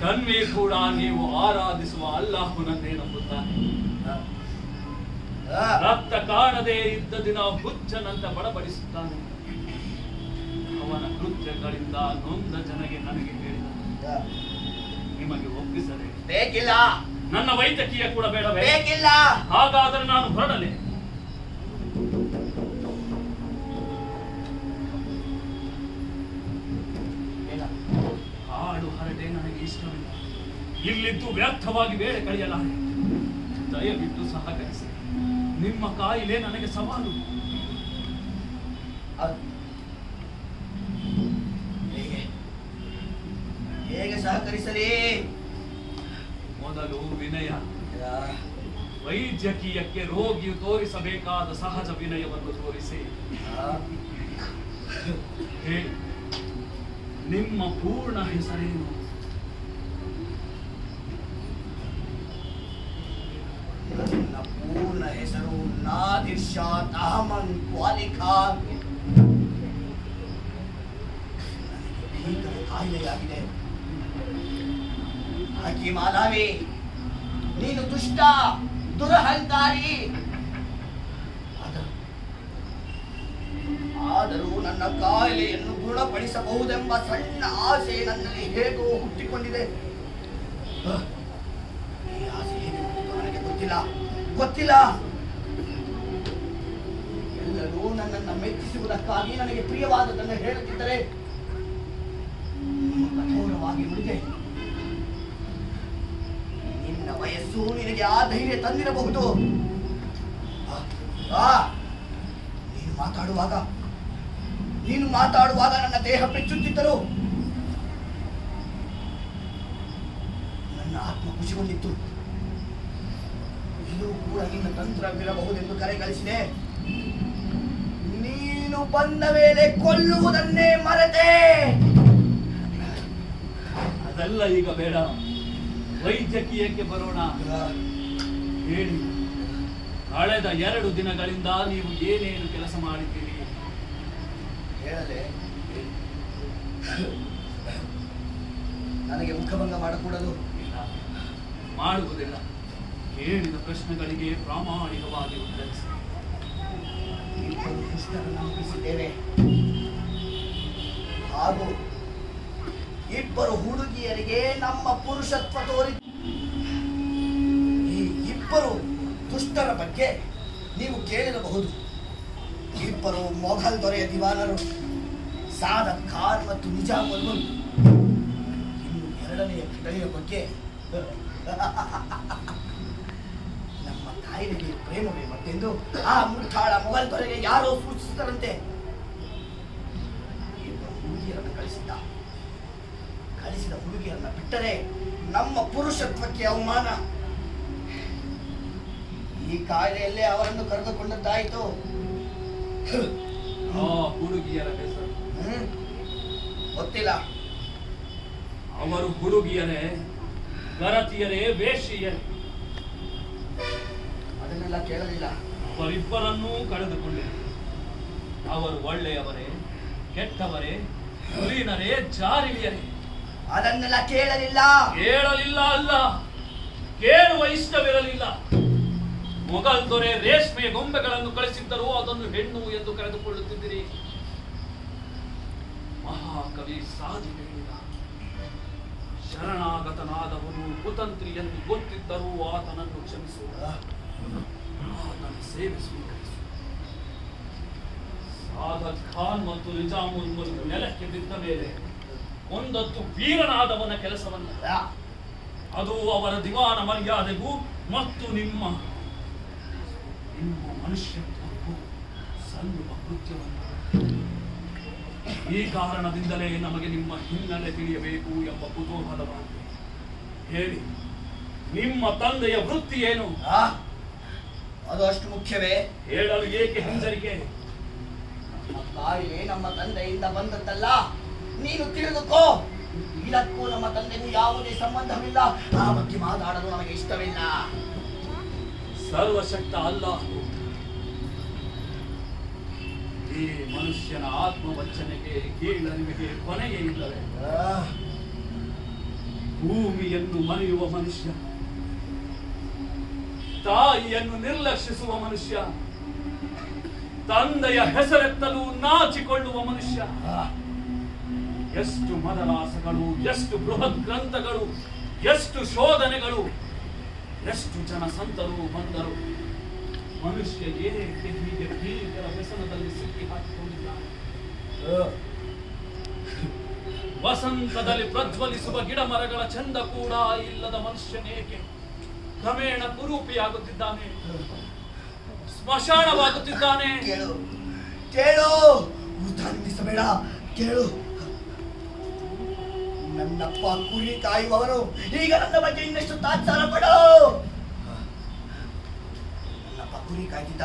ತನ್ವೀರ್ ಕೂಡ ನೀವು ಆರಾಧಿಸುವ ಅಲ್ಲಾಹುನನ್ನೇ ನಂಬುತ್ತಾನೆ ರಕ್ತ ಕಾಣದೇ ಇದ್ದ ದಿನ ಹುಚ್ಚನಂತ ಬಡಬಡಿಸುತ್ತಾನೆ ಅವನ ಕೃತ್ಯಗಳಿಂದ ನೊಂದ ಜನಗೆ ನನಗೆ ಹೇಳಿದ. ನಿಮಗೆ ಒಪ್ಪಿಸದೆ. ಬೇಕಿಲ್ಲ. ನನ್ನ ವೈದ್ಯಕೀಯ ಕೂಡ ಬೇಡವೇ? ಬೇಕಿಲ್ಲ. ಹಾಗಾದರೆ ನಾನು ಹೊರಡಲಿ. ಹಾಡು ಹರಟೆ ನನಗೆ ಇಷ್ಟವಿಲ್ಲ. ಇಲ್ಲಿದ್ದು ವ್ಯರ್ಥವಾಗಿ ಬೇರೆ ಕಳೆಯಲಾರೆ. ದಯವಿಟ್ಟು ಸಹಕರಿಸಿ. ನಿಮ್ಮ ಕಾಯಿಲೆ ನನಗೆ ಸವಾಲು. ಹೇಗೆ? ಹೇಗೆ ಸಹಕರಿಸಲಿ? ಮೊದಲು ವಿನಯ. ಆ, ವೈದ್ಯಕೀಯಕ್ಕೆ ರೋಗಿಯು ತೋರಿಸಬೇಕಾದ ಸಹಜ ವಿನಯವನ್ನು ತೋರಿಸಿ. ಆ, ಹೇ ನಿಮ್ಮ ಪೂರ್ಣ ಹೆಸರೇನು? ನನ್ನ ಪೂರ್ಣ ಹೆಸರು ನಾದಿರ್ ಶಾ ಅಹಮದ್ ಕ್ವಾಲಿ ಖಾನ್ ನನಗೆ ಭೀಕರ ಕಾಯಿಲೆಯಾಗಿದೆ. ಹಕೀಮ್ ಆಲಾವಿ ನೀನು ದುಷ್ಟ ದುರಹಂಕಾರಿ. ಆದರೂ- ನನ್ನ ಕಾಯಿಲೆಯನ್ನು ಗುಣಪಡಿಸಬಹುದೆಂಬ ಸಣ್ಣ ಆಸೆ ನನ್ನಲ್ಲಿ ಹೇಗೋ ಹುಟ್ಟಿಕೊಂಡಿದೆ. ಈ ಆಸೆ ಹೇಗೆ ನನಗೆ ಗೊತ್ತಿಲ್ಲ. ಗೊತ್ತಿಲ್ಲ. ಎಲ್ಲರೂ ನನ್ನನ್ನು ಮೆಚ್ಚಿಸುವುದಕ್ಕಾಗಿ ನನಗೆ ಪ್ರಿಯವಾದದನ್ನು ಹೇಳುತ್ತಿದ್ದರೆ ಕಠೋರವಾಗಿ ಉಳಿದೆ. ವಯಸ್ಸು ನಿನಗೆ ಆ ಧೈರ್ಯ ತಂದಿರಬಹುದು. ನೀನು ಮಾತಾಡುವಾಗ ನೀನು ಮಾತಾಡುವಾಗ ನನ್ನ ದೇಹ ಪೆಚ್ಚುತ್ತಿದ್ದರು ನನ್ನ ಆತ್ಮ ಖುಷಿಗೊಂಡಿತ್ತು ಇದು ಕೂಡ ನಿನ್ನ ತಂತ್ರವಿರಬಹುದೆಂದು ಕರೆ ಗಳಿಸಿದೆ ನೀನು ಬಂದ ಮೇಲೆ ಕೊಲ್ಲುವುದನ್ನೇ ಮರೆತೆ. ಅದಲ್ಲ ಈಗ ಬೇಡ. ವೈದ್ಯಕೀಯಕ್ಕೆ ಬರೋಣ. ಹೇಳಿ. ಕಳೆದ ಎರಡು ದಿನಗಳಿಂದ ನೀವು ಏನೇನು ಕೆಲಸ ಮಾಡಿದ್ದೀರಿ? ಹೇಳದೆ ನನಗೆ ಮುಖಭಂಗ ಮಾಡಕೂಡದು? ಇಲ್ಲ. ಮಾಡುವುದಿಲ್ಲ. ಕೇಳಿದ ಪ್ರಶ್ನೆಗಳಿಗೆ ಪ್ರಾಮಾಣಿಕವಾಗಿ ಉತ್ತರಿಸಿ. ಹಾಗೂ ಇಬ್ಬರು ಹುಡುಗಿಯರಿಗೆ ನಮ್ಮ ಪುರುಷತ್ವ ತೋರಿ ಈ ಇಬ್ಬರು ದುಷ್ಟರ ಬಗ್ಗೆ ನೀವು ಕೇಳಿರಬಹುದು. ಇಬ್ಬರು ಮೊಘಲ್ ದೊರೆಯ ದಿವಾನರು, ಸಾದ ಖಾನ್ ಮತ್ತು ನಿಜಾಮನ್ನು ಇನ್ನು ಎರಡನೆಯ ಘಟನೆಯ ಬಗ್ಗೆ ನಮ್ಮ ಕಾಯಿಲೆಗೆ ಪ್ರೇಮವೇ ಮತ್ತೆಂದು ಆ ಮುಟ್ಟಾಳ ಮೊಘಲ್ ದೊರೆಗೆ ಯಾರೋ ಸೂಚಿಸಿದರಂತೆ. ಹುಡುಗಿಯರನ್ನು ಕಳಿಸಿದ್ದ. ಕಳಿಸಿದ ಹುಡುಗಿಯನ್ನ ಬಿಟ್ಟರೆ ನಮ್ಮ ಪುರುಷತ್ವಕ್ಕೆ ಅವಮಾನ. ಈ ಕಾಯಿಲೆಯಲ್ಲೇ ಅವರನ್ನು ಕರೆದುಕೊಂಡದ್ದಾಯಿತು. ಹುಡುಗಿಯರ ಹೆಸರು. ಗೊತ್ತಿಲ್ಲ. ಅವರು ಹುಡುಗಿಯರೇ ಭರತೀಯರೇ ವೇಷಿಯರೇ ಅದನ್ನೆಲ್ಲ ಕೇಳಲಿಲ್ಲ. ಅವರಿಬ್ಬರನ್ನೂ ಕಳೆದುಕೊಂಡೆ. ಅವರು ಒಳ್ಳೆಯವರೇ ಕೆಟ್ಟವರೇ ಕುಲೀನರೇ ಜಾರಿಳಿಯರೇ ಅದನ್ನೆಲ್ಲ ಕೇಳಲಿಲ್ಲ. ಕೇಳಲಿಲ್ಲ ಅಲ್ಲ. ಕೇಳುವ ಇಷ್ಟವಿರಲಿಲ್ಲ. ಮೊಘಲ್ ದೊರೆ ರೇಷ್ಮೆ ಗೊಂಬೆಗಳನ್ನು ಕಳಿಸಿದ್ದರೂ ಅದನ್ನು ಹೆಣ್ಣು ಎಂದು ಕರೆದುಕೊಳ್ಳುತ್ತಿದ್ದೀರಿ. ಮಹಾಕವಿ ಸಾಧಿ ಹೇಳಿದ, ಶರಣಾಗತನಾದವನು ಕುತಂತ್ರಿ ಎಂದು ಗೊತ್ತಿದ್ದರೂ ಆತನನ್ನು ಕ್ಷಮಿಸು ಆತನ ಸೇವೆ ಸ್ವೀಕರಿಸು. ಸಾದತ್ ಖಾನ್ ಮತ್ತು ನಿಜಾಮುಲ್ ಮುಲ್ಕ್ ನೆಲಕ್ಕೆ ಬಿದ್ದ ಮೇಲೆ ಒಂದೊತ್ತು ವೀರನಾದವನ ಕೆಲಸವನ್ನಲ್ಲ ಅದು ಅವರ ದಿವಾನ ಮರ್ಯಾದೆಗೂ ಮತ್ತು ನಿಮ್ಮ ನಿಮ್ಮ ಮನುಷ್ಯತ್ವಕ್ಕೂ ಸಲ್ಲುವ ಕೃತ್ಯವಲ್ಲ ಈ ಕಾರಣದಿಂದಲೇ ನಮಗೆ ನಿಮ್ಮ ಹಿನ್ನೆಲೆ ತಿಳಿಯಬೇಕು ಎಂಬ ಕುತೂಹಲವಾಗಿದೆ. ಹೇಳಿ ನಿಮ್ಮ ತಂದೆಯ ವೃತ್ತಿ ಏನು? ಅದು ಅಷ್ಟು ಮುಖ್ಯವೇ? ಹೇಳಲು ಏಕೆ ಹಿಂಜರಿಕೆ? ನಮ್ಮ ತಾಯಿ ನಮ್ಮ ತಂದೆಯಿಂದ ಬಂದದ್ದಲ್ಲ. ನೀನು ತಿಳಿದುಕೋ. ಇದಕ್ಕೂ ನಮ್ಮ ತಂದೆಗೂ ಯಾವುದೇ ಸಂಬಂಧವಿಲ್ಲ. ಆ ಬಗ್ಗೆ ಮಾತಾಡಲು ನಮಗೆ ಇಷ್ಟವಿಲ್ಲ. ಸರ್ವಶಕ್ತ ಅಲ್ಲ. ಈ ಮನುಷ್ಯನ ಆತ್ಮವಂಚನೆಗೆ ಕೀಳರಿಮೆಗೆ ಕೊನೆಯೇ ಇಲ್ಲವೇ? ಭೂಮಿಯನ್ನು ಮರೆಯುವ ಮನುಷ್ಯ ತಾಯಿಯನ್ನು ನಿರ್ಲಕ್ಷಿಸುವ ಮನುಷ್ಯ ತಂದೆಯ ಹೆಸರೆತ್ತಲು ನಾಚಿಕೊಳ್ಳುವ ಮನುಷ್ಯ ಎಷ್ಟು ಮದರಾಸಗಳು ಎಷ್ಟು ಬೃಹತ್ ಗ್ರಂಥಗಳು, ಎಷ್ಟು ಶೋಧನೆಗಳು, ಎಷ್ಟು ಜನ ಸಂತರು ಬಂದರು. ಮನುಷ್ಯ ಏನೇ ಹೀಗೆ ಭೀಕರ ವ್ಯಸನದಲ್ಲಿ ಸಿಕ್ಕಿ ಹಾಕಿಕೊಂಡಿದ್ದಾನೆ? ವಸಂತದಲ್ಲಿ ಪ್ರಜ್ವಲಿಸುವ ಗಿಡ ಮರಗಳ ಚಂದ ಕೂಡ ಇಲ್ಲದ ಮನುಷ್ಯನೇಕೆ ಕ್ರಮೇಣ ಕುರೂಪಿಯಾಗುತ್ತಿದ್ದಾನೆ. ಸ್ಮಶಾನವಾಗುತ್ತಿದ್ದಾನೆ. ಕೇಳು ಕೇಳು ಕೇಳು. ನನ್ನಪ್ಪ ಕುರಿ ಕಾಯುವವನು ಈಗ ನನ್ನ ಬಗ್ಗೆ ಇನ್ನಷ್ಟು ತಾತ್ಸಾರ ಪಡು. ನನ್ನಪ್ಪ ಕುರಿ ಕಾಯ್ತಿದ್ದ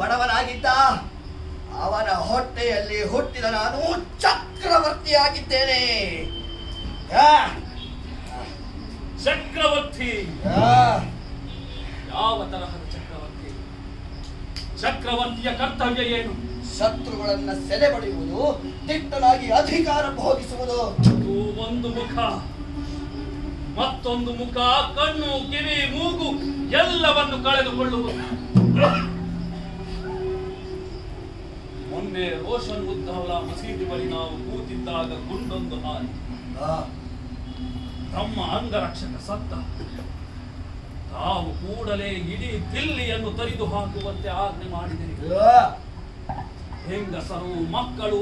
ಬಡವನಾಗಿದ್ದ ಅವನ ಹೊಟ್ಟೆಯಲ್ಲಿ ಹುಟ್ಟಿದ ನಾನು ಚಕ್ರವರ್ತಿಯಾಗಿದ್ದೇನೆ. ಚಕ್ರವರ್ತಿ. ಯಾವ ತರಹದ ಚಕ್ರವರ್ತಿ? ಚಕ್ರವರ್ತಿಯ ಕರ್ತವ್ಯ ಏನು? ಶತ್ರುಗಳನ್ನ ಸೆಲೆಬಡಿಯುವುದು ದಿಟ್ಟನಾಗಿ ಅಧಿಕಾರ ಭೋಗಿಸುವುದು. ಒಂದು ಮುಖ ಮತ್ತೊಂದು ಮುಖ ಕಣ್ಣು ಕಿವಿ ಮೂಗು ಎಲ್ಲವನ್ನು ಕಳೆದುಕೊಳ್ಳುವುದು. ಮೊನ್ನೆ ರೋಷನ್ ಉದ್ದವಲ ಮಸೀದಿ ಬಳಿ ನಾವು ಕೂತಿದ್ದಾಗ ಗುಂಡೊಂದು ಹಾರಿ. ನಮ್ಮ ಅಂಗರಕ್ಷಕ ಸತ್ತ. ತಾವು ಕೂಡಲೇ ಇಡೀ ದಿಲ್ಲಿಯನ್ನು ತರಿದು ಹಾಕುವಂತೆ ಆಜ್ಞೆ ಮಾಡಿದೆ. ಹೆಂಗಸರು ಮಕ್ಕಳು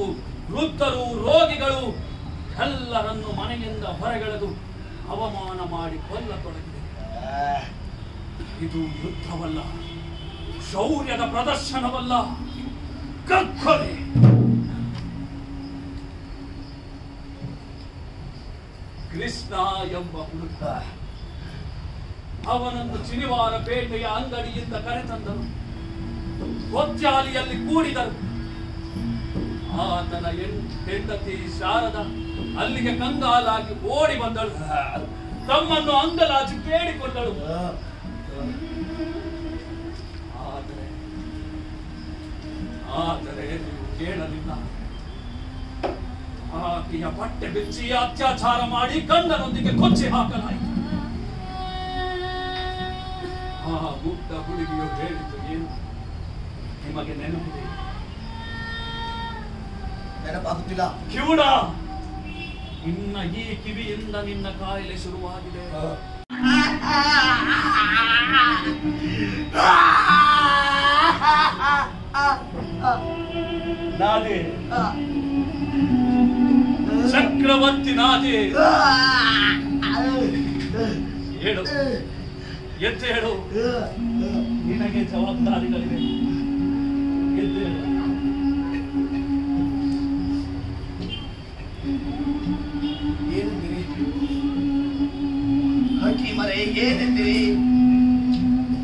ವೃದ್ಧರು ರೋಗಿಗಳು ಎಲ್ಲರನ್ನು ಮನೆಯಿಂದ ಹೊರಗೆಳೆದು ಅವಮಾನ ಮಾಡಿ ಕೊಲ್ಲತೊಡಗಿದೆ. ಇದು ಯುದ್ಧವಲ್ಲ, ಶೌರ್ಯದ ಪ್ರದರ್ಶನವಲ್ಲ ಕಕ್ಕೊಲೆ ಕೃಷ್ಣ ಎಂಬ ಹುಡುಗ ಅವನನ್ನು ಚಿನಿವಾರ ಪೇಟೆಯ ಅಂಗಡಿಯಿಂದ ಕರೆತಂದರು ಕೊತ್ಯಾಲಿಯಲ್ಲಿ ಕೂಡಿದರು. ಆತನ ಹೆಂಡತಿ ಶಾರದ ಅಲ್ಲಿಗೆ ಕಂಗಾಲಾಗಿ ಓಡಿ ಬಂದಳು. ತಮ್ಮನ್ನು ಅಂಗಲಾಚಿ ಬೇಡಿಕೊಂಡಳು ಆದರೆ ಆದರೆ ನೀವು ಕೇಳಲಿಲ್ಲ. ಆಕೆಯ ಬಟ್ಟೆ ಬಿಚ್ಚಿ ಅತ್ಯಾಚಾರ ಮಾಡಿ ಗಂಡನೊಂದಿಗೆ ಕೊಚ್ಚಿ ಹಾಕಲಾಯಿತು. ಆ ಗುಡ್ಡ ಹುಡುಗಿಯು ಹೇಳಿದ್ದು ಏನು? ನಿಮಗೆ ನೆನಪಿದೆ ನೆನಪಾಗುತ್ತಿಲ್ಲ. ಕಿವುಡ! ಇನ್ನ ಈ ಕಿವಿಯಿಂದ ನಿನ್ನ ಕಾಯಿಲೆ ಶುರುವಾಗಿದೆ. ನಾದೆ. ಚಕ್ರವರ್ತಿ ನಾದಿ. ಹೇಳು. ಎದ್ದು ಹೇಳು. ನಿನಗೆ ಜವಾಬ್ದಾರಿಗಳಿವೆ. ಎದ್ದು ಹೇಳು. ಏನೆಂದಿರಿ?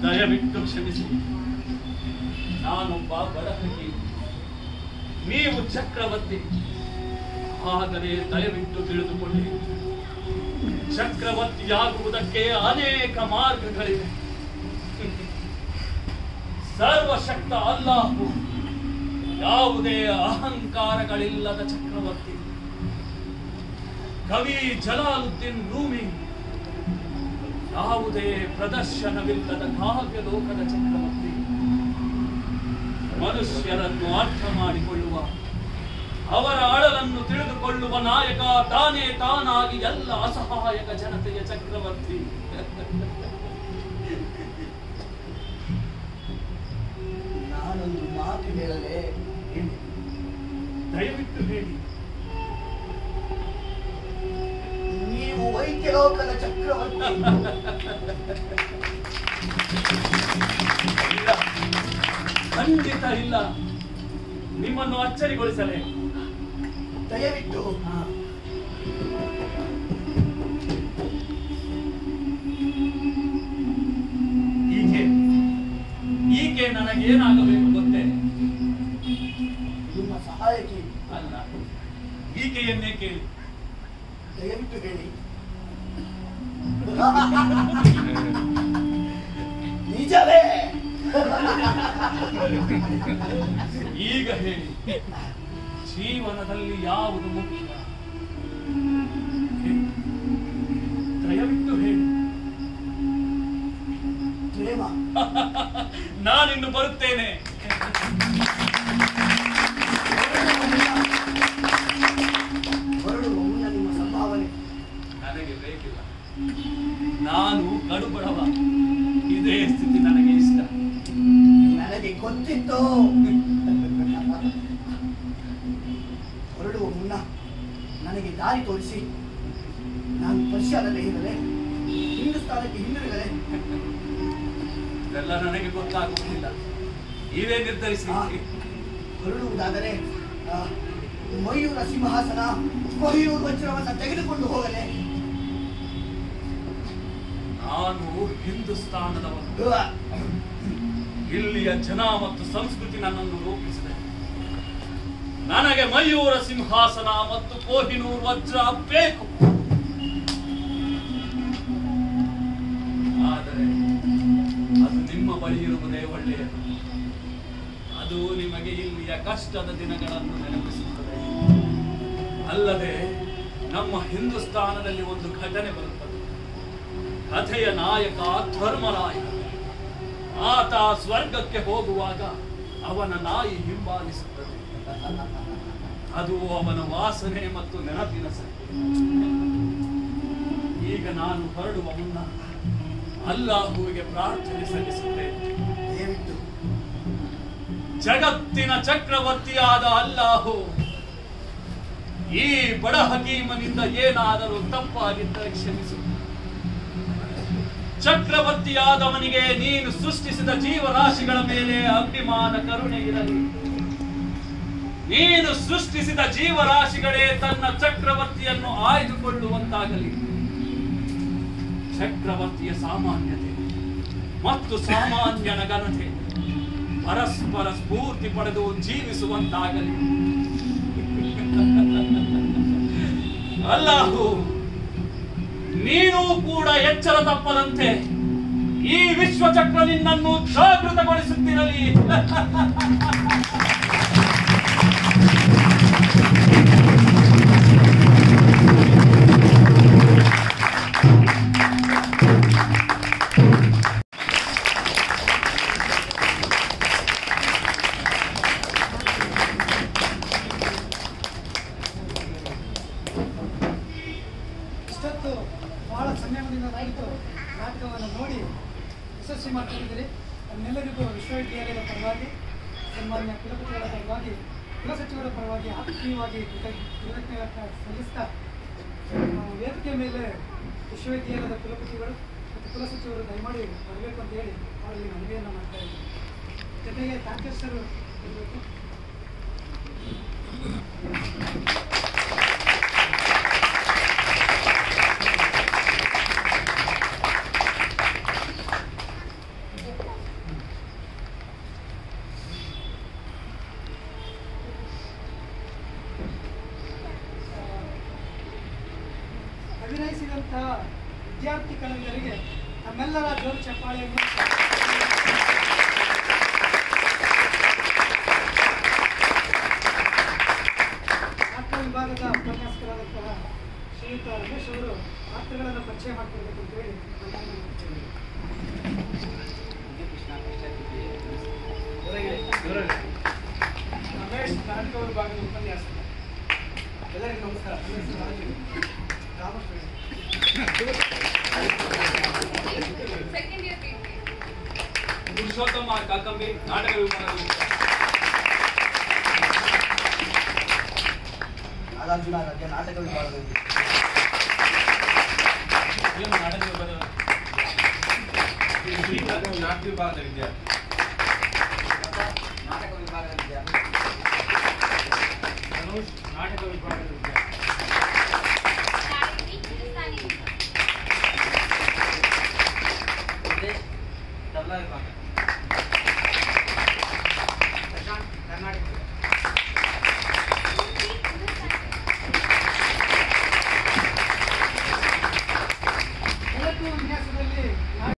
ದಯವಿಟ್ಟು ಕ್ಷಮಿಸಿ. ನಾನೊಬ್ಬ ಬಡಹಿ ನೀವು ಚಕ್ರವರ್ತಿ. ಆದರೆ ದಯವಿಟ್ಟು ತಿಳಿದುಕೊಳ್ಳಿ. ಚಕ್ರವರ್ತಿಯಾಗುವುದಕ್ಕೆ ಅನೇಕ ಮಾರ್ಗಗಳಿವೆ. ಸರ್ವಶಕ್ತ ಅಲ್ಲಾಹು ಯಾವುದೇ ಅಹಂಕಾರಗಳಿಲ್ಲದ ಚಕ್ರವರ್ತಿ. ಕವಿ ಜಲಾಲುದ್ದೀನ್ ರೂಮಿ ಯಾವುದೇ ಪ್ರದರ್ಶನವಿಲ್ಲದ ಕಾವ್ಯ ಲೋಕದ ಚಕ್ರವರ್ತಿ. ಮನುಷ್ಯರನ್ನು ಅರ್ಥ ಮಾಡಿಕೊಳ್ಳುವ ಅವರ ಅಳಲನ್ನು ತಿಳಿದುಕೊಳ್ಳುವ ನಾಯಕ ತಾನೇ ತಾನಾಗಿ ಎಲ್ಲ ಅಸಹಾಯಕ ಜನತೆಯ ಚಕ್ರವರ್ತಿ. ನಾನೊಂದು ಮಾತು ಹೇಳಲೇ ಹೇಳಿ ದಯವಿಟ್ಟು ಹೇಳಿ. ನೀವು ವೈದ್ಯಲೋಕದ ಚಕ್ರವರ್ತಿ ಇಲ್ಲ ಖಂಡಿತ ಇಲ್ಲ. ನಿಮ್ಮನ್ನು ಅಚ್ಚರಿಗೊಳಿಸಲೇ. ದಯವಿಟ್ಟು. ಈಕೆ ಈಕೆ ನನಗೇನಾಗಬೇಕು ಗೊತ್ತೇ? ನಿಮ್ಮ ಸಹಾಯಕ್ಕೆ. ಅಲ್ಲ ಈಕೆಯನ್ನೇ ಕೇಳಿ. ದಯವಿಟ್ಟು ಹೇಳಿ. ನಿಜವೇ? ಈಗ ಹೇಳಿ ಜೀವನದಲ್ಲಿ ಯಾವುದು ಮುಖ್ಯ. ದಯವಿಟ್ಟು ಹೇಳಿ. ಪ್ರೇಮ. ನಾನಿನ್ನು ಬರುತ್ತೇನೆ. ಹೊರಡುವ ಮುನ್ನ ನಿಮ್ಮ ಸಂಭಾವನೆ. ನನಗೆ ಬೇಕಿಲ್ಲ. ನಾನು ಕಡುಬಡವ. ಇದೇ ಸ್ಥಿತಿ ನನಗೆ ಇಷ್ಟ. ನನಗೆ ಗೊತ್ತಿತ್ತು. ಹೊರಡುವ ಮುನ್ನ ನನಗೆ ದಾರಿ ತೋರಿಸಿ. ನಾನು ಪರ್ಷಿಯಾದಲ್ಲೇ ಇರಲೇ ಹಿಂದೂಸ್ತಾನಕ್ಕೆ ಹಿಂದಿರುಗಲೆ ಇದೆಲ್ಲ ನನಗೆ ಗೊತ್ತಾಗುವುದಿಲ್ಲ. ನೀವೇ ನಿರ್ಧರಿಸಿ. ಹೊರಡುವುದಾದರೆ ಮಯೂರ ಸಿಂಹಾಸನ ಕೊಹಿನೂರು ವಜ್ರವನ್ನು ತೆಗೆದುಕೊಂಡು ಹೋಗಲೆ ನಾನು ಹಿಂದೂಸ್ತಾನದವನು ಇಲ್ಲಿಯ ಜನ ಮತ್ತು ಸಂಸ್ಕೃತಿ ನನ್ನನ್ನು ರೂಪಿಸಿದೆ. ನನಗೆ ಮಯೂರ ಸಿಂಹಾಸನ ಮತ್ತು ಕೋಹಿನೂರ್ ವಜ್ರ ಬೇಕು. ಆದರೆ ಅದು ನಿಮ್ಮ ಬಳಿ ಇರುವುದೇ ಒಳ್ಳೆಯದು. ಅದು ನಿಮಗೆ ಇಲ್ಲಿಯ ಕಷ್ಟದ ದಿನಗಳನ್ನು ನೆನಪಿಸುತ್ತದೆ. ಅಲ್ಲದೆ ನಮ್ಮ ಹಿಂದೂಸ್ತಾನದಲ್ಲಿ ಒಂದು ಘಟನೆ ಬರುತ್ತದೆ. ಕಥೆಯ ನಾಯಕ ಧರ್ಮರಾಯ. ಆತ ಸ್ವರ್ಗಕ್ಕೆ ಹೋಗುವಾಗ ಅವನ ನಾಯಿ ಹಿಂಬಾಲಿಸುತ್ತದೆ. ಅದು ಅವನ ವಾಸನೆ ಮತ್ತು ನೆನಪಿನ ಸಂಖ್ಯೆ ಈಗ ನಾನು ಹೊರಡುವ ಮುನ್ನ ಅಲ್ಲಾಹುವಿಗೆ ಪ್ರಾರ್ಥನೆ ಸಲ್ಲಿಸುತ್ತೇನೆ. ಜಗತ್ತಿನ ಚಕ್ರವರ್ತಿಯಾದ ಅಲ್ಲಾಹು ಈ ಬಡ ಹಕೀಮನಿಂದ ಏನಾದರೂ ತಪ್ಪಾಗಿದ್ದರೆ ಕ್ಷಮಿಸು. ಚಕ್ರವರ್ತಿಯಾದವನಿಗೆ ನೀನು ಸೃಷ್ಟಿಸಿದ ಜೀವರಾಶಿಗಳ ಮೇಲೆ ಅಭಿಮಾನ ಕರುಣೆ ಇರಲಿ. ನೀನು ಸೃಷ್ಟಿಸಿದ ಜೀವರಾಶಿಗಳೇ ತನ್ನ ಚಕ್ರವರ್ತಿಯನ್ನು ಆಯ್ದುಕೊಳ್ಳುವಂತಾಗಲಿ. ಚಕ್ರವರ್ತಿಯ ಸಾಮಾನ್ಯತೆ ಮತ್ತು ಸಾಮಾನ್ಯನ ಘನತೆ ಪರಸ್ಪರ ಸ್ಫೂರ್ತಿ ಪಡೆದು ಜೀವಿಸುವಂತಾಗಲಿ. ಅಲ್ಲಾಹು ನೀನು ಕೂಡ ಎಚ್ಚರ ತಪ್ಪದಂತೆ ಈ ವಿಶ್ವ ಚಕ್ರ ನಿನ್ನನ್ನು ಜಾಗೃತಗೊಳಿಸುತ್ತಿರಲಿ. ವಿಶ್ವವಿದ್ಯಾಲಯದ ಕುಲಪತಿಗಳು ಮತ್ತು ಕುಲಸಚಿವರು ದಯಮಾಡಿ ಬರಬೇಕು ಅಂತ ಹೇಳಿ ಅವರಲ್ಲಿ ಮನವಿಯನ್ನು ಮಾಡ್ತಾ ಇದ್ದೀವಿ ಜೊತೆಗೆ ತಾಂತ್ರಿಕರು ಇರಬೇಕು.